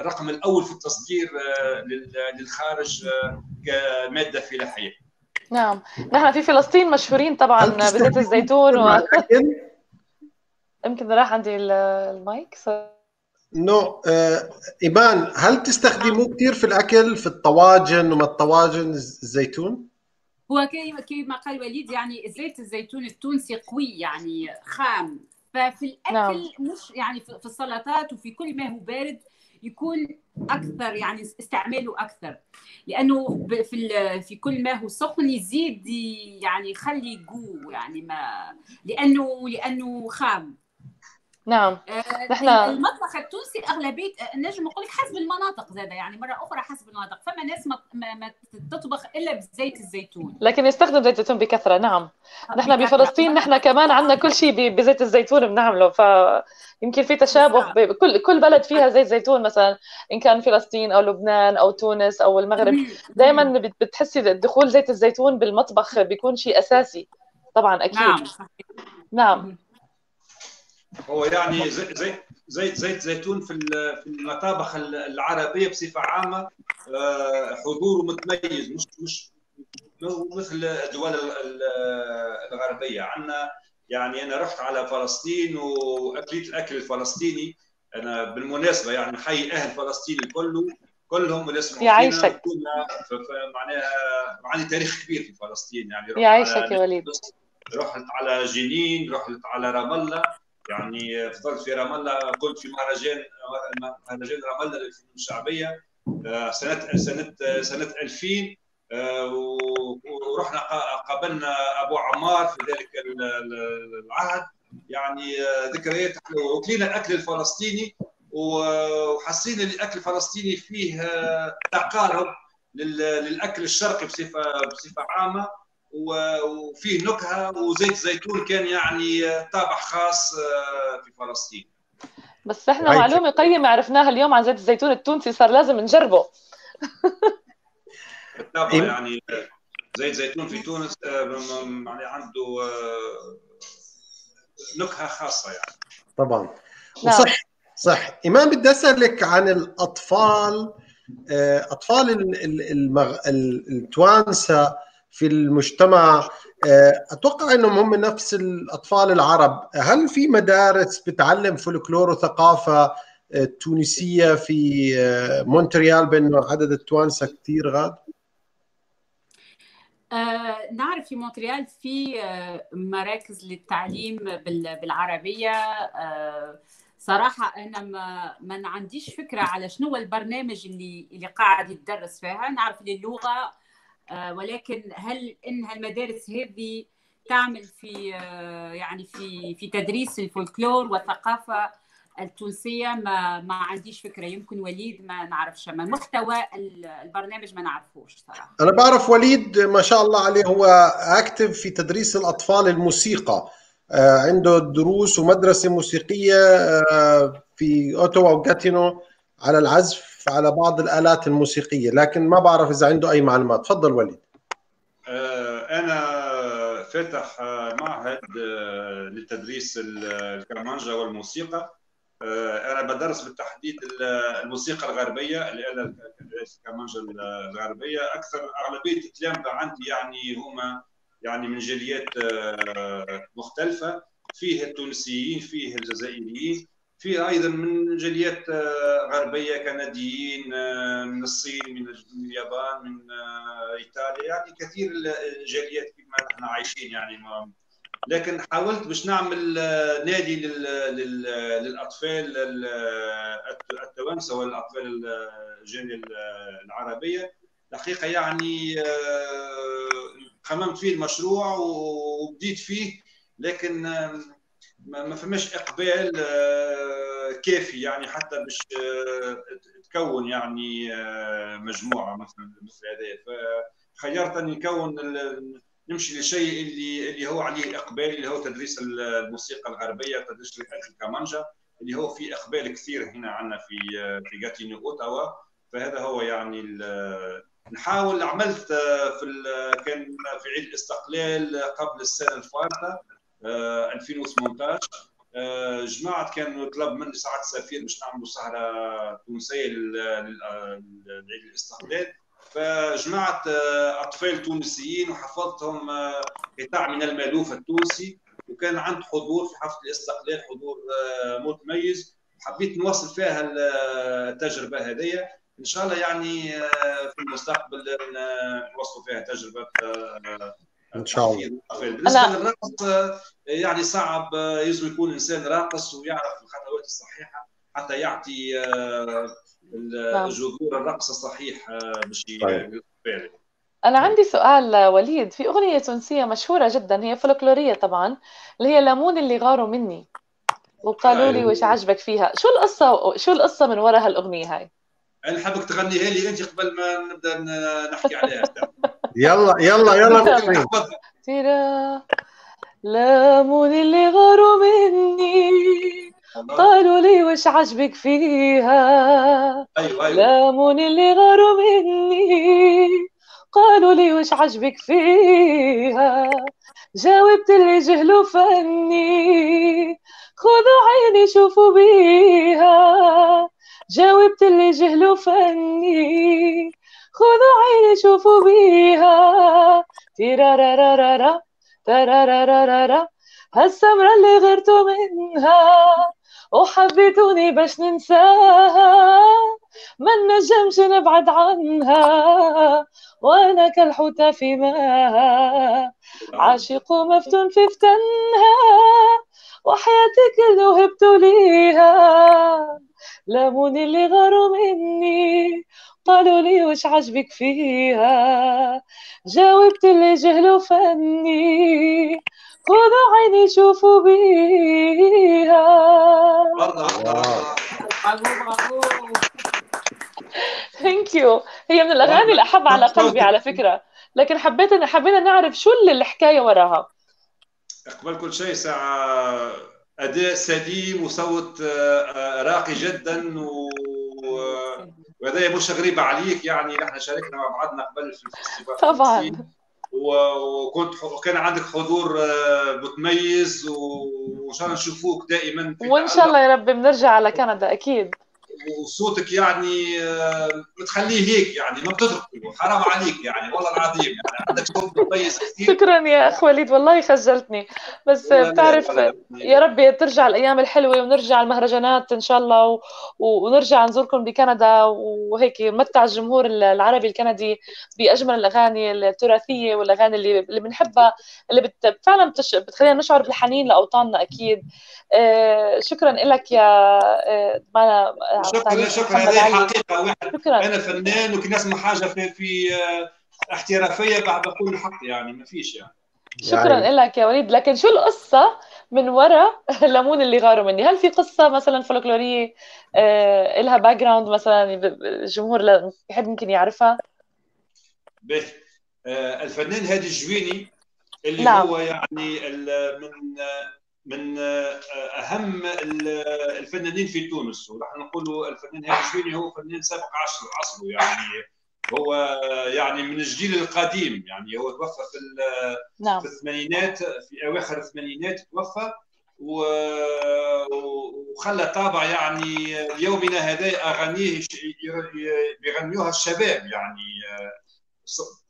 D: الرقم الأول في التصدير للخارج كمادة فلاحية.
B: نعم نحن في فلسطين مشهورين طبعا بزيت الزيتون و... [laughs] يمكن راح عندي المايك
A: نو آه، إيمان هل تستخدموه كثير في الأكل في الطواجن وما الطواجن الزيتون؟
C: هو كما قال وليد يعني زيت الزيتون التونسي قوي يعني خام. ففي الأكل نعم. مش يعني في السلطات وفي كل ما هو بارد يكون أكثر يعني استعماله أكثر. لأنه في في كل ما هو سخن يزيد يعني يخلي جو يعني ما لأنه لأنه خام.
B: نعم.
C: آه، نحن المطبخ التونسي اغلبيه آه، نجم نقول لك حسب المناطق زادة يعني مرة أخرى حسب المناطق. فما ناس ما, ما تطبخ إلا بزيت الزيتون.
B: لكن يستخدم زيت الزيتون بكثرة نعم. آه، نحن بفلسطين نحن كمان عندنا كل شيء بزيت الزيتون بنعمله. فيمكن في تشابه بكل كل بلد فيها زيت زيتون مثلا إن كان فلسطين أو لبنان أو تونس أو المغرب. دائما بتحسي دخول زيت الزيتون بالمطبخ بيكون شيء أساسي. طبعا أكيد. نعم نعم.
D: هو يعني زيت زيت زيت, زيت زيتون في في المطابخ العربية بصفة عامة آه، حضوره متميز مش مش مثل الدول الغربية. عندنا يعني أنا رحت على فلسطين وأكلت الأكل الفلسطيني. أنا بالمناسبة يعني حي أهل فلسطين كله كلهم اللي
B: اسمهم يعيشك
D: معناها عندي تاريخ كبير في فلسطين. يعني
B: يعيشك يا وليد.
D: رحت على جنين رحت على رام الله. يعني فضلت في رام الله قلت في مهرجان مهرجان رام الله للفنون الشعبية آه، سنة سنة سنة 2000 آه، ورحنا قابلنا أبو عمار في ذلك العهد. يعني آه، ذكريات وكلينا الأكل الفلسطيني وحسينا الأكل الفلسطيني فيه تقارب للأكل الشرقي بصفة بصفة عامة. وفيه نكهة وزيت زيتون كان يعني طابع خاص في فلسطين.
B: بس إحنا معلومة قيمة عرفناها اليوم عن زيت الزيتون التونسي صار لازم نجربه.
D: بالطبع يعني زيت زيتون في تونس يعني عنده نكهة خاصة يعني.
A: طبعا. نعم. وصح صح. إيمان بدي أسألك عن الأطفال آه، أطفال المغ... التوانسة في المجتمع آه، أتوقع إنهم هم نفس الأطفال العرب. هل في مدارس بتعلم فولكلور وثقافة آه، تونسية في مونتريال بأنه عدد التوانسة كثير غاد؟
C: آه نعرف في مونتريال في آه مراكز للتعليم بالعربية. آه صراحة أنا ما, ما عنديش فكرة على شنو البرنامج اللي اللي قاعد يتدرس فيها. نعرف اللغة آه ولكن هل إن المدارس هذه تعمل في آه يعني في في تدريس الفولكلور والثقافة التونسية؟ ما ما عنديش فكرة. يمكن وليد ما نعرفش ما محتوى البرنامج ما نعرفوش صراحة.
A: أنا بعرف وليد ما شاء الله عليه هو اكتف في تدريس الأطفال الموسيقى. آه، عنده دروس ومدرسة موسيقية آه، في اوتوا وجاتينو. على العزف على بعض الآلات الموسيقية لكن ما بعرف إذا عنده أي معلومات. تفضل وليد.
D: آه، أنا فاتح معهد لتدريس الكمانجا والموسيقى. آه، أنا بدرس بالتحديد الموسيقى الغربية اللي أنا كمانجا الغربية. أكثر أغلبية التلامذه عندي يعني هما يعني من جاليات آه، مختلفة. فيه التونسيين فيه الجزائريين. في أيضا من جاليات آه، غربية كنديين من الصين من اليابان من إيطاليا يعني كثير الجاليات كما نحن عايشين يعني لكن حاولت باش نعمل آه، نادي للأطفال التوانسة والأطفال الجالية العربية. الحقيقة يعني آه، خممت فيه المشروع وبديت فيه لكن ما فماش إقبال آه، كافي يعني حتى باش تكون يعني مجموعة مثلا مثل هذا فخيرت اني نكون نمشي لشيء اللي اللي هو عليه إقبال اللي هو تدريس الموسيقى الغربية تدريس الكمانجا اللي هو في إقبال كثير هنا عندنا في في جاتيني أوتاوا. فهذا هو يعني نحاول عملت في كان في عيد الاستقلال قبل السنة الفارطة. 2018 آه، جماعة كانوا طلب مني ساعة السفير باش نعملوا سهره تونسية لعيد الاستقلال. فجمعت آه، أطفال تونسيين وحفظتهم آه، قطاع من المألوف التونسي. وكان عند حضور في حفل الاستقلال حضور آه، متميز حبيت نواصل فيها التجربة هذه إن شاء الله يعني في المستقبل نوصلوا فيها تجربة
A: إن شاء الله.
D: بالنسبة للرقص يعني صعب يلزم يكون إنسان راقص ويعرف الخطوات الصحيحة حتى يعطي نعم. جذور الرقص الصحيح آه، باش طيب.
B: أنا عندي سؤال وليد في أغنية تونسية مشهورة جدا هي فولكلورية طبعا اللي هي ليمون اللي غاروا مني وقالوا لي وش عجبك فيها؟ شو القصة شو القصة من وراء هالأغنية هاي؟
D: أنا حابك تغنيها لي أنت قبل ما نبدأ نحكي عليها. [laughs]
A: يلا يلا يلا.
B: ترى ليمون اللي غاروا مني. قالوا لي وش عجبك فيها؟
D: أيوة أيوة.
B: لامون اللي غاروا مني. قالوا لي وش عجبك فيها؟ جاوبت اللي جهلوا فني خذوا عيني شوفوا بيها. جاوبت اللي جهلوا فني خذوا عيني شوفوا بيها. تيرارارارا ترارارارا هالسمرة اللي غرتوا منها. وحبيتوني باش ننساها. ما نجمش نبعد عنها. وأنا كالحوتة في ماها. عاشق ومفتون في فتنها. وحياتي كله وهبت ليها لاموني اللي غاروا مني قالوا لي وش عجبك فيها. جاوبت اللي جهلوا فني خذوا عيني شوفوا بيها. ثانك ثانك يو هي من الأغاني اللي أحب على قلبي على فكرة. لكن حبيت حبينا نعرف شو اللي الحكاية وراها.
D: قبل كل شيء. ساعة أداء سليم وصوت آه، آه، راقي جدا و وهذا مش غريب عليك. يعني نحن شاركنا مع بعضنا قبل في الفيستيفال
B: طبعا.
D: وكنت وكان عندك حضور آه، متميز وإن شاء الله نشوفوك دائما
B: وإن شاء الله يا رب بنرجع على كندا أكيد.
D: وصوتك يعني آه، هيك يعني ما بتتركه حرام عليك يعني والله العظيم. يعني عندك صوت مميز
B: كثير. شكرا يا أخ وليد والله خجلتني. بس بتعرف يا رب ترجع الأيام الحلوة ونرجع المهرجانات إن شاء الله و... ونرجع نزوركم بكندا. وهيك نمتع الجمهور العربي الكندي بأجمل الأغاني التراثية والأغاني اللي اللي بنحبها اللي بت... فعلا بتش... بتخلينا نشعر بالحنين لأوطاننا أكيد. آه شكرا لك يا آه
D: شكرا شكرا. هذه حقيقة واحد. شكرا. أنا فنان وكي نسمع حاجة في في آه، احترافية بعد بقول الحق يعني ما فيش يعني.
B: شكرا يعني. لك يا وليد. لكن شو القصة من وراء [laughs] لاموني اللي غاروا مني. هل في قصة مثلا فولكلورية آه لها background مثلا الجمهور في حد ممكن يعرفها؟
D: به. آه الفنان هادي الجويني اللي نعم. هو يعني من من آه، أهم الفنانين في تونس. ونحن نقول الفنان هاني الشويني هو فنان سابق عصره عصره يعني. هو يعني من الجيل القديم يعني. هو توفى في نعم. في الثمانينات في أواخر الثمانينات توفى. وخلى طابع يعني يومنا هذا أغانيه بيغنيوها الشباب يعني. آه،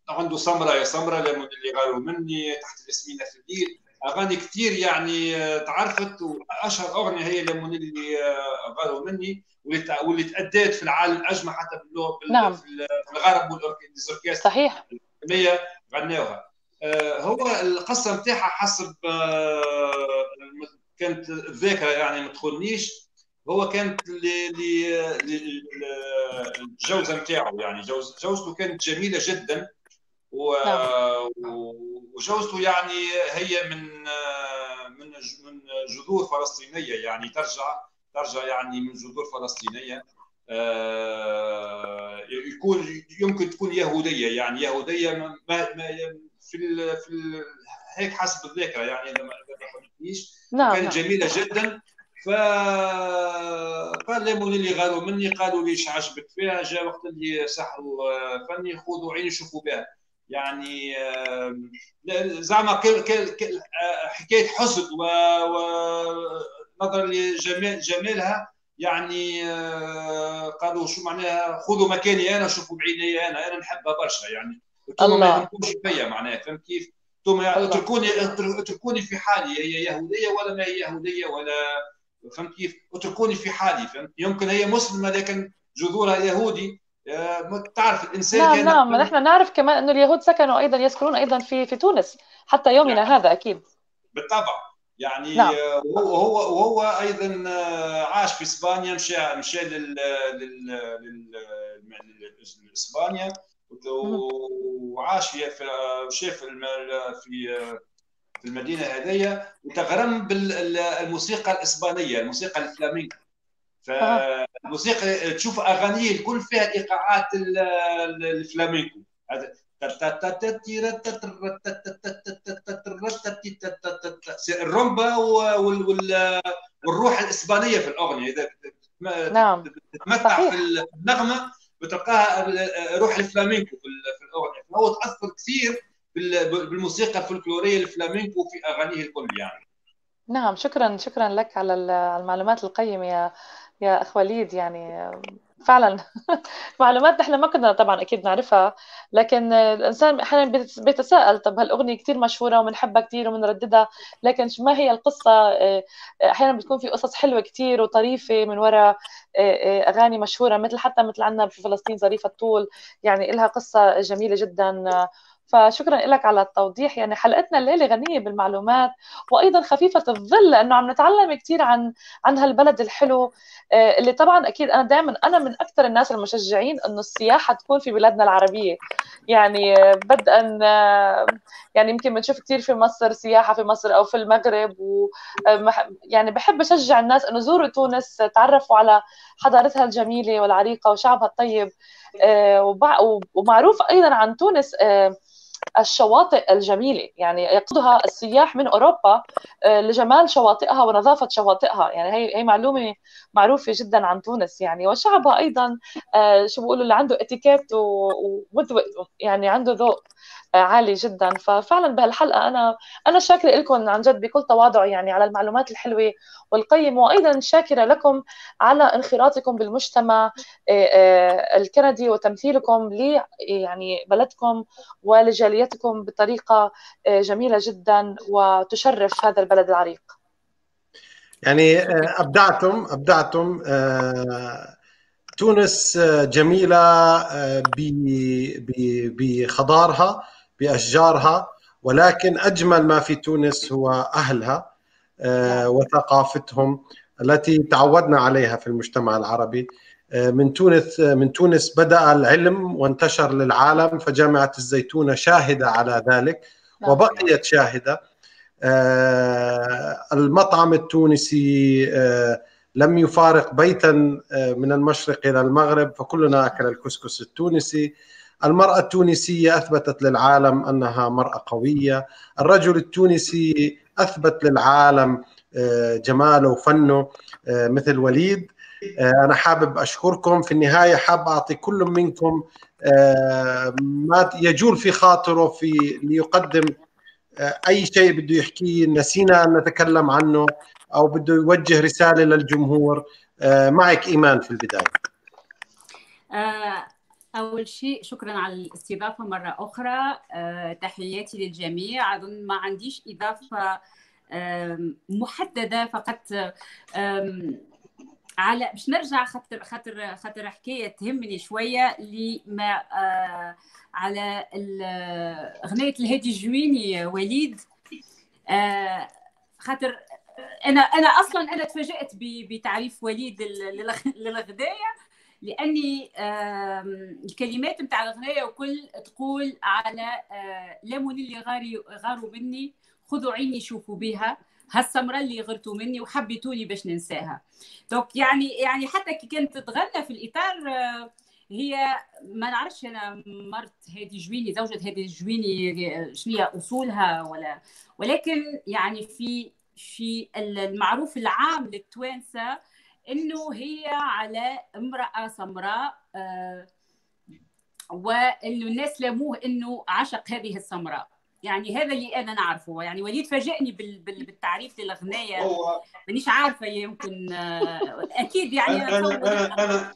D: عنده سمرة يا سمرة اللي غاروا مني تحت الاسمينه في الليل أغاني كثير يعني آه، تعرفت وأشهر أغنية هي لمون اللي غاروا مني واللي تادت في العالم اجمع حتى نعم. في الغرب
B: والاوركسترا صحيح
D: غناوها آه، هو القصة نتاعها حسب آه، كانت الذاكره يعني ما تخونيش هو كانت الجوزة نتاعو يعني جوزته كانت جميلة جدا و... نعم. وجوزته يعني هي من من من جذور فلسطينية يعني ترجع ترجع يعني من جذور فلسطينية. آه، يكون يمكن تكون يهودية يعني يهودية ما في ال في ال هيك حسب الذاكرة يعني إذا ما فهمتنيش. نعم كانت نعم. جميلة جدا. فقال لي اللي غاروا مني قالوا لي إيش عجبك فيها جاء وقت اللي سحروا آه، فني خذوا عيني شوفوا بها. يعني زعما حكايه حسد ونظرا لجمال جمالها يعني آه، قالوا شو معناها خذوا مكاني أنا شوفوا بعيني أنا أنا نحبها برشا يعني أنتم ما يهمكمش فيا معناها فهمت كيف؟ أنتم اتركوني اتركوني في حالي هي يهودية ولا ما هي يهودية ولا فهمت كيف؟ اتركوني في حالي فهمت يمكن هي مسلمة لكن جذورها يهودي تعرف الإنسان
B: نعم نعم. نحن نعرف كمان انه اليهود سكنوا أيضا يسكنون أيضا في في تونس حتى يومنا يعني
D: هذا أكيد. بالطبع. يعني نعم. وهو هو وهو أيضا آه، عاش في إسبانيا مشى مشى لل لل لاسبانيا وعاش في شاف في في المدينة هذيا وتغرم بالموسيقى الإسبانية الموسيقى الفلامينكو فالموسيقى تشوف اغانيه الكل فيها ايقاعات الفلامينكو الرومبا والروح الاسبانيه في الاغنيه اذا نعم تتمتع في النغمه بتلقاها روح الفلامينكو في الاغنيه فهو تاثر كثير بالموسيقى الفلكلوريه الفلامينكو في اغانيه الكل يعني
B: نعم شكرا شكرا لك على المعلومات القيمه يا يا أخ وليد يعني فعلا. [laughs] معلومات نحن ما كنا طبعا أكيد نعرفها لكن الإنسان أحيانا بيتساءل طب هالاغنيه كثير مشهورة وبنحبها كثير وبنرددها لكن ما هي القصة؟ أحيانا بتكون في قصص حلوة كثير وطريفة من وراء أغاني مشهورة مثل حتى مثل عندنا في فلسطين ظريفه الطول يعني لها قصة جميلة جدا. فشكرا لك على التوضيح. يعني حلقتنا الليلة غنية بالمعلومات وأيضا خفيفة الظل لأنه عم نتعلم كثير عن عن هالبلد الحلو. آه، اللي طبعا أكيد أنا دائما أنا من أكثر الناس المشجعين إنه السياحة تكون في بلادنا العربية. يعني آه، بدءا آه، يعني يمكن بنشوف كثير في مصر سياحة في مصر أو في المغرب و يعني بحب أشجع الناس إنه زوروا تونس تعرفوا على حضارتها الجميلة والعريقة وشعبها الطيب. ومعروف أيضا عن تونس الشواطئ الجميلة. يعني يقصدها السياح من أوروبا آه، لجمال شواطئها ونظافة شواطئها. يعني هي هي معلومة معروفة جدا عن تونس يعني. وشعبها أيضا آه، شو بيقولوا اللي عنده اتيكيت و يعني عنده ذوق. عالي جدا ففعلا بهالحلقة أنا أنا شاكرة لكم عن جد بكل تواضع يعني على المعلومات الحلوة والقيمة وأيضا شاكرة لكم على انخراطكم بالمجتمع آه، آه، الكندي وتمثيلكم ل يعني بلدكم ولجاليتكم بطريقة آه، جميلة جدا وتشرف هذا البلد العريق.
A: يعني أبدعتم أبدعتم تونس جميلة بخضارها بأشجارها ولكن أجمل ما في تونس هو أهلها آه، وثقافتهم التي تعودنا عليها في المجتمع العربي. آه، من تونس من تونس بدأ العلم وانتشر للعالم فجامعة الزيتونة شاهدة على ذلك نعم. وبقيت شاهدة. آه، المطعم التونسي لم يفارق بيتا من المشرق إلى المغرب فكلنا أكل الكسكس التونسي. المرأة التونسية أثبتت للعالم أنها مرأة قوية. الرجل التونسي أثبت للعالم آه، جماله وفنه آه، مثل وليد. آه، أنا حابب أشكركم. في النهاية حاب أعطي كل منكم ما يجول في خاطره في ليقدم أي شيء بده يحكيه. نسينا أن نتكلم عنه أو بده يوجه رسالة للجمهور. معك إيمان في البداية.
C: أول شيء شكرا على الاستضافة مرة أخرى. أه تحياتي للجميع. أظن ما عنديش إضافة محددة فقط على باش نرجع خاطر خاطر خاطر حكاية تهمني شوية لما آه على أغنية الهادي الجويني وليد. آه خاطر أنا أنا أصلا أنا تفاجأت بتعريف وليد للغدايه لأني الكلمات نتاع الاغنيه وكل تقول على آه، لموني اللي غاري غاروا مني خذوا عيني شوفوا بها هالسمرة اللي غرتوا مني وحبيتوني باش ننساها. donc يعني يعني حتى كي كانت تتغنى في الإطار آه، هي ما نعرفش أنا مرت هادي جويني زوجة هادي جويني شنو هي أصولها ولا ولكن يعني في في المعروف العام للتوانسة إنه هي على امرأة سمراء آه، وإنه الناس لاموه إنه عشق هذه السمراء. يعني هذا اللي أنا نعرفه. يعني وليد فاجئني بالتعريف للأغنية. مانيش عارفة يمكن آه، أكيد يعني
D: أنا أنا, أنا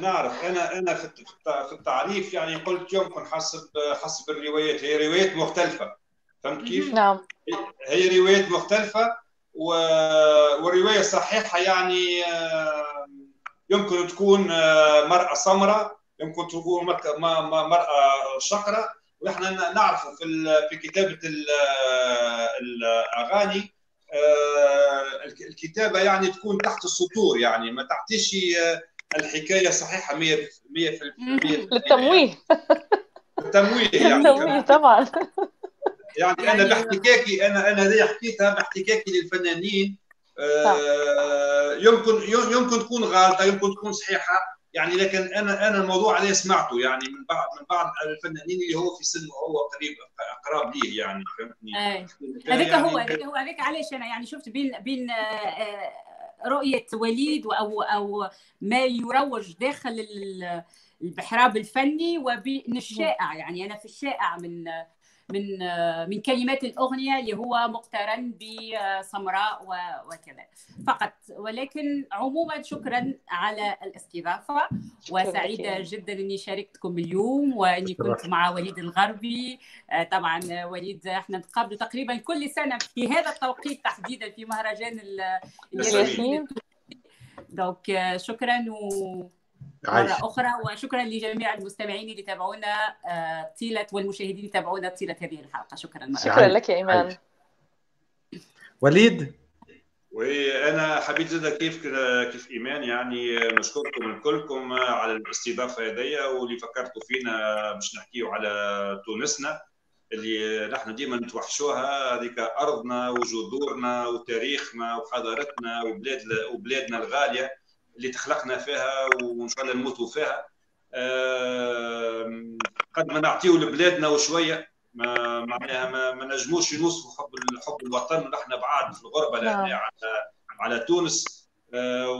D: نعرف. أنا أنا في التعريف يعني قلت يمكن حسب حسب الروايات. هي روايات مختلفة. فهمت كيف؟
B: نعم.
D: هي روايات مختلفة. والرواية صحيحة يعني آه، يمكن تكون آه، مرأة سمراء يمكن تكون مرأة شقراء ونحن نعرفه في في كتابة الأغاني آه، الكتابة يعني تكون تحت السطور يعني ما تحتش الحكاية صحيحة 100% [laughs]
B: للتمويه.
D: التمويه
B: يعني. طبعا. [laughs]
D: يعني, يعني أنا باحتكاكي أنا أنا زي حكيتها باحتكاكي للفنانين آه يمكن يمكن تكون غلطة يمكن تكون صحيحة. يعني لكن أنا أنا الموضوع اللي سمعته يعني من بعض من بعض الفنانين اللي هو في سنه هو قريب قراب ليه يعني فهمتني؟
C: هذاك يعني هو هذاك هو هذاك علاش أنا يعني شفت بين بين آه، آه، رؤية وليد أو أو ما يروج داخل البحراب الفني وبين الشائع يعني أنا في الشائع من من من كلمات الأغنية اللي هو مقترن بسمراء وكذا. فقط. ولكن عموما شكرا على الاستضافة. وسعيدة جدا إني شاركتكم اليوم وإني كنت مع وليد الغربي. آه، طبعا وليد إحنا نتقابل تقريبا كل سنة في هذا التوقيت تحديدا في مهرجان الياسين دونك آه، شكرا و مرة أخرى وشكرا لجميع المستمعين اللي تابعونا آه، طيلة والمشاهدين اللي تابعونا طيلة هذه الحلقة. شكرا مرة.
B: شكرا لك يا إيمان.
A: وليد؟
D: وأنا حبيت زاد كيف كيف إيمان يعني نشكركم الكلكم على الاستضافة هذيا واللي فكرتوا فينا باش نحكيو على تونسنا اللي نحن ديما نتوحشوها. هذيك أرضنا وجذورنا وتاريخنا وحضارتنا وبلاد وبلادنا الغالية. اللي تخلقنا فيها وإن شاء الله نموتوا فيها. قد ما نعطيه لبلادنا وشوية ما معناها ما, ما نجموش نوصفوا حب حب الوطن ونحن بعاد في الغربة نعم. على على تونس آه،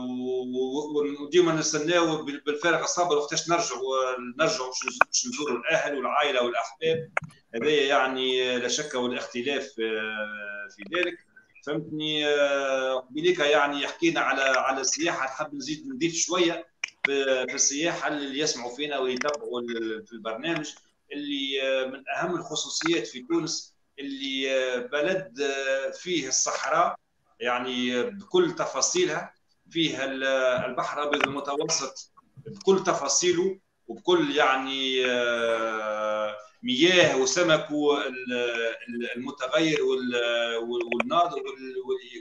D: وديما نستناو بالفارغ الصبر وقتاش نرجعوا نرجعوا باش نزوروا الأهل والعائلة والأحباب. هذا يعني لا شك والإختلاف آه، في ذلك. فهمتني؟ آه، قبيليك يعني حكينا على على السياحة. نحب نزيد نضيف شوية في السياحة اللي يسمعوا فينا ويتابعوا في البرنامج اللي من أهم الخصوصيات في تونس اللي بلد فيه الصحراء يعني بكل تفاصيلها فيها البحر الأبيض المتوسط بكل تفاصيله وبكل يعني آه، مياه وسمك المتغير والناضر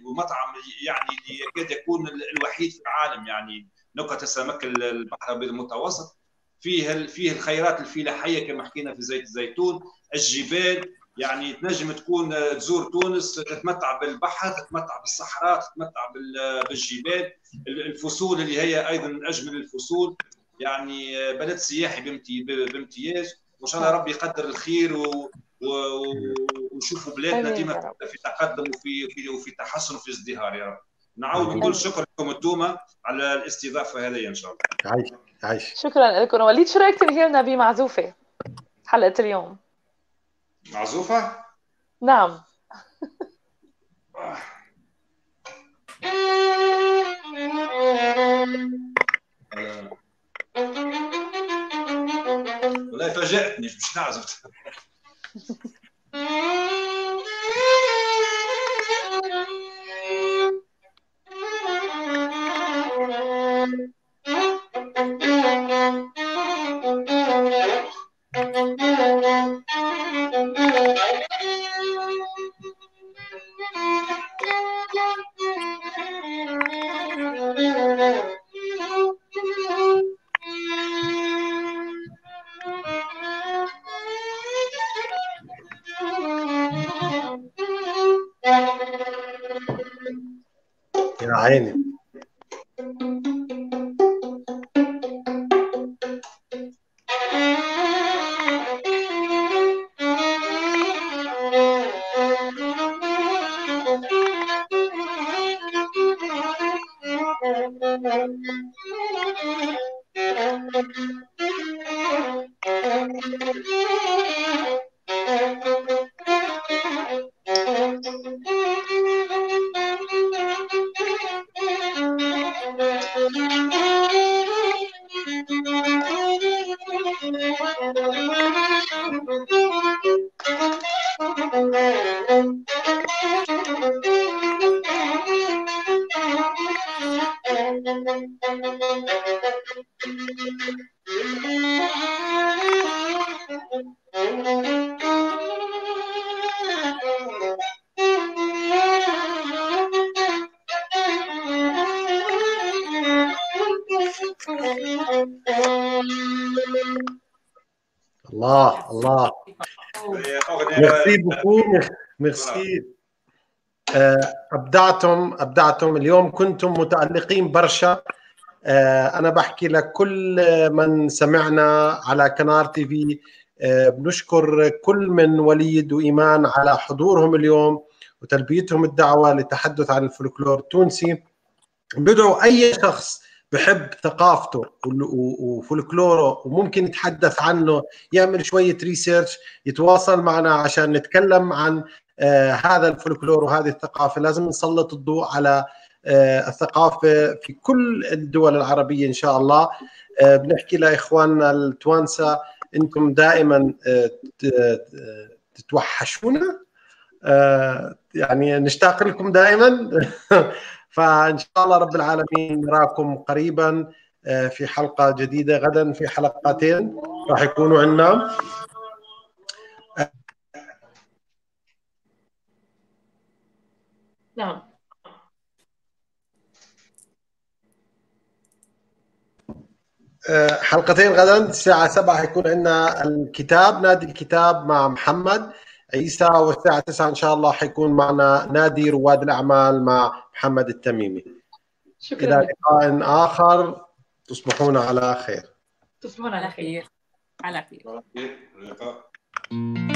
D: ومطعم يعني يكاد يكون الوحيد في العالم. يعني نكت سمك البحر الأبيض المتوسط فيه فيه الخيرات الفلاحية كما حكينا في زيت الزيتون الجبال. يعني تنجم تكون تزور تونس تتمتع بالبحر تتمتع بالصحراء تتمتع بالجبال. الفصول اللي هي أيضا من أجمل الفصول. يعني بلد سياحي بامتياز. وإن شاء الله ربي يقدر الخير و... ونشوفوا بلادنا ديما في تقدم وفي وفي تحسن وفي ازدهار يا رب. نعاود نقول شكرا لكم أنتم على الاستضافة هذه إن شاء الله.
A: عايش عايش.
B: شكرا لكم. وليد شو رأيك تنهي لنا بمعزوفة؟ حلقة اليوم.
D: معزوفة؟
B: نعم.
D: والله فاجأتني مش نعزف [laughs] عيني.
A: الله. الله merci beaucoup merci ابدعتم أبدعتم اليوم. كنتم متألقين برشا. آه، أنا بحكي لكل من سمعنا على كنار TV. آه، بنشكر كل من وليد وإيمان على حضورهم اليوم وتلبيتهم الدعوة للتحدث عن الفولكلور التونسي. بدعو أي شخص بحب ثقافته وفولكلوره وممكن يتحدث عنه يعمل شوية ريسيرش يتواصل معنا عشان نتكلم عن آه هذا الفولكلور وهذه الثقافة. لازم نسلط الضوء على آه الثقافة في كل الدول العربية إن شاء الله. آه بنحكي لإخواننا التوانسة أنتم دائما تتوحشونا. يعني نشتاق لكم دائما. [laughs] فإن شاء الله رب العالمين نراكم قريبا آه، في حلقة جديدة غدا في حلقتين راح يكونوا عندنا.
B: نعم.
A: آه، حلقتين غدا الساعة 7 حيكون عندنا الكتاب نادي الكتاب مع محمد. عيسى والساعة 9 إن شاء الله حيكون معنا نادي رواد الأعمال مع محمد التميمي.
B: شكرا.
A: إلى لقاء آخر. تصبحون على خير.
C: تصبحون على خير. على خير.
D: على خير. اللقاء.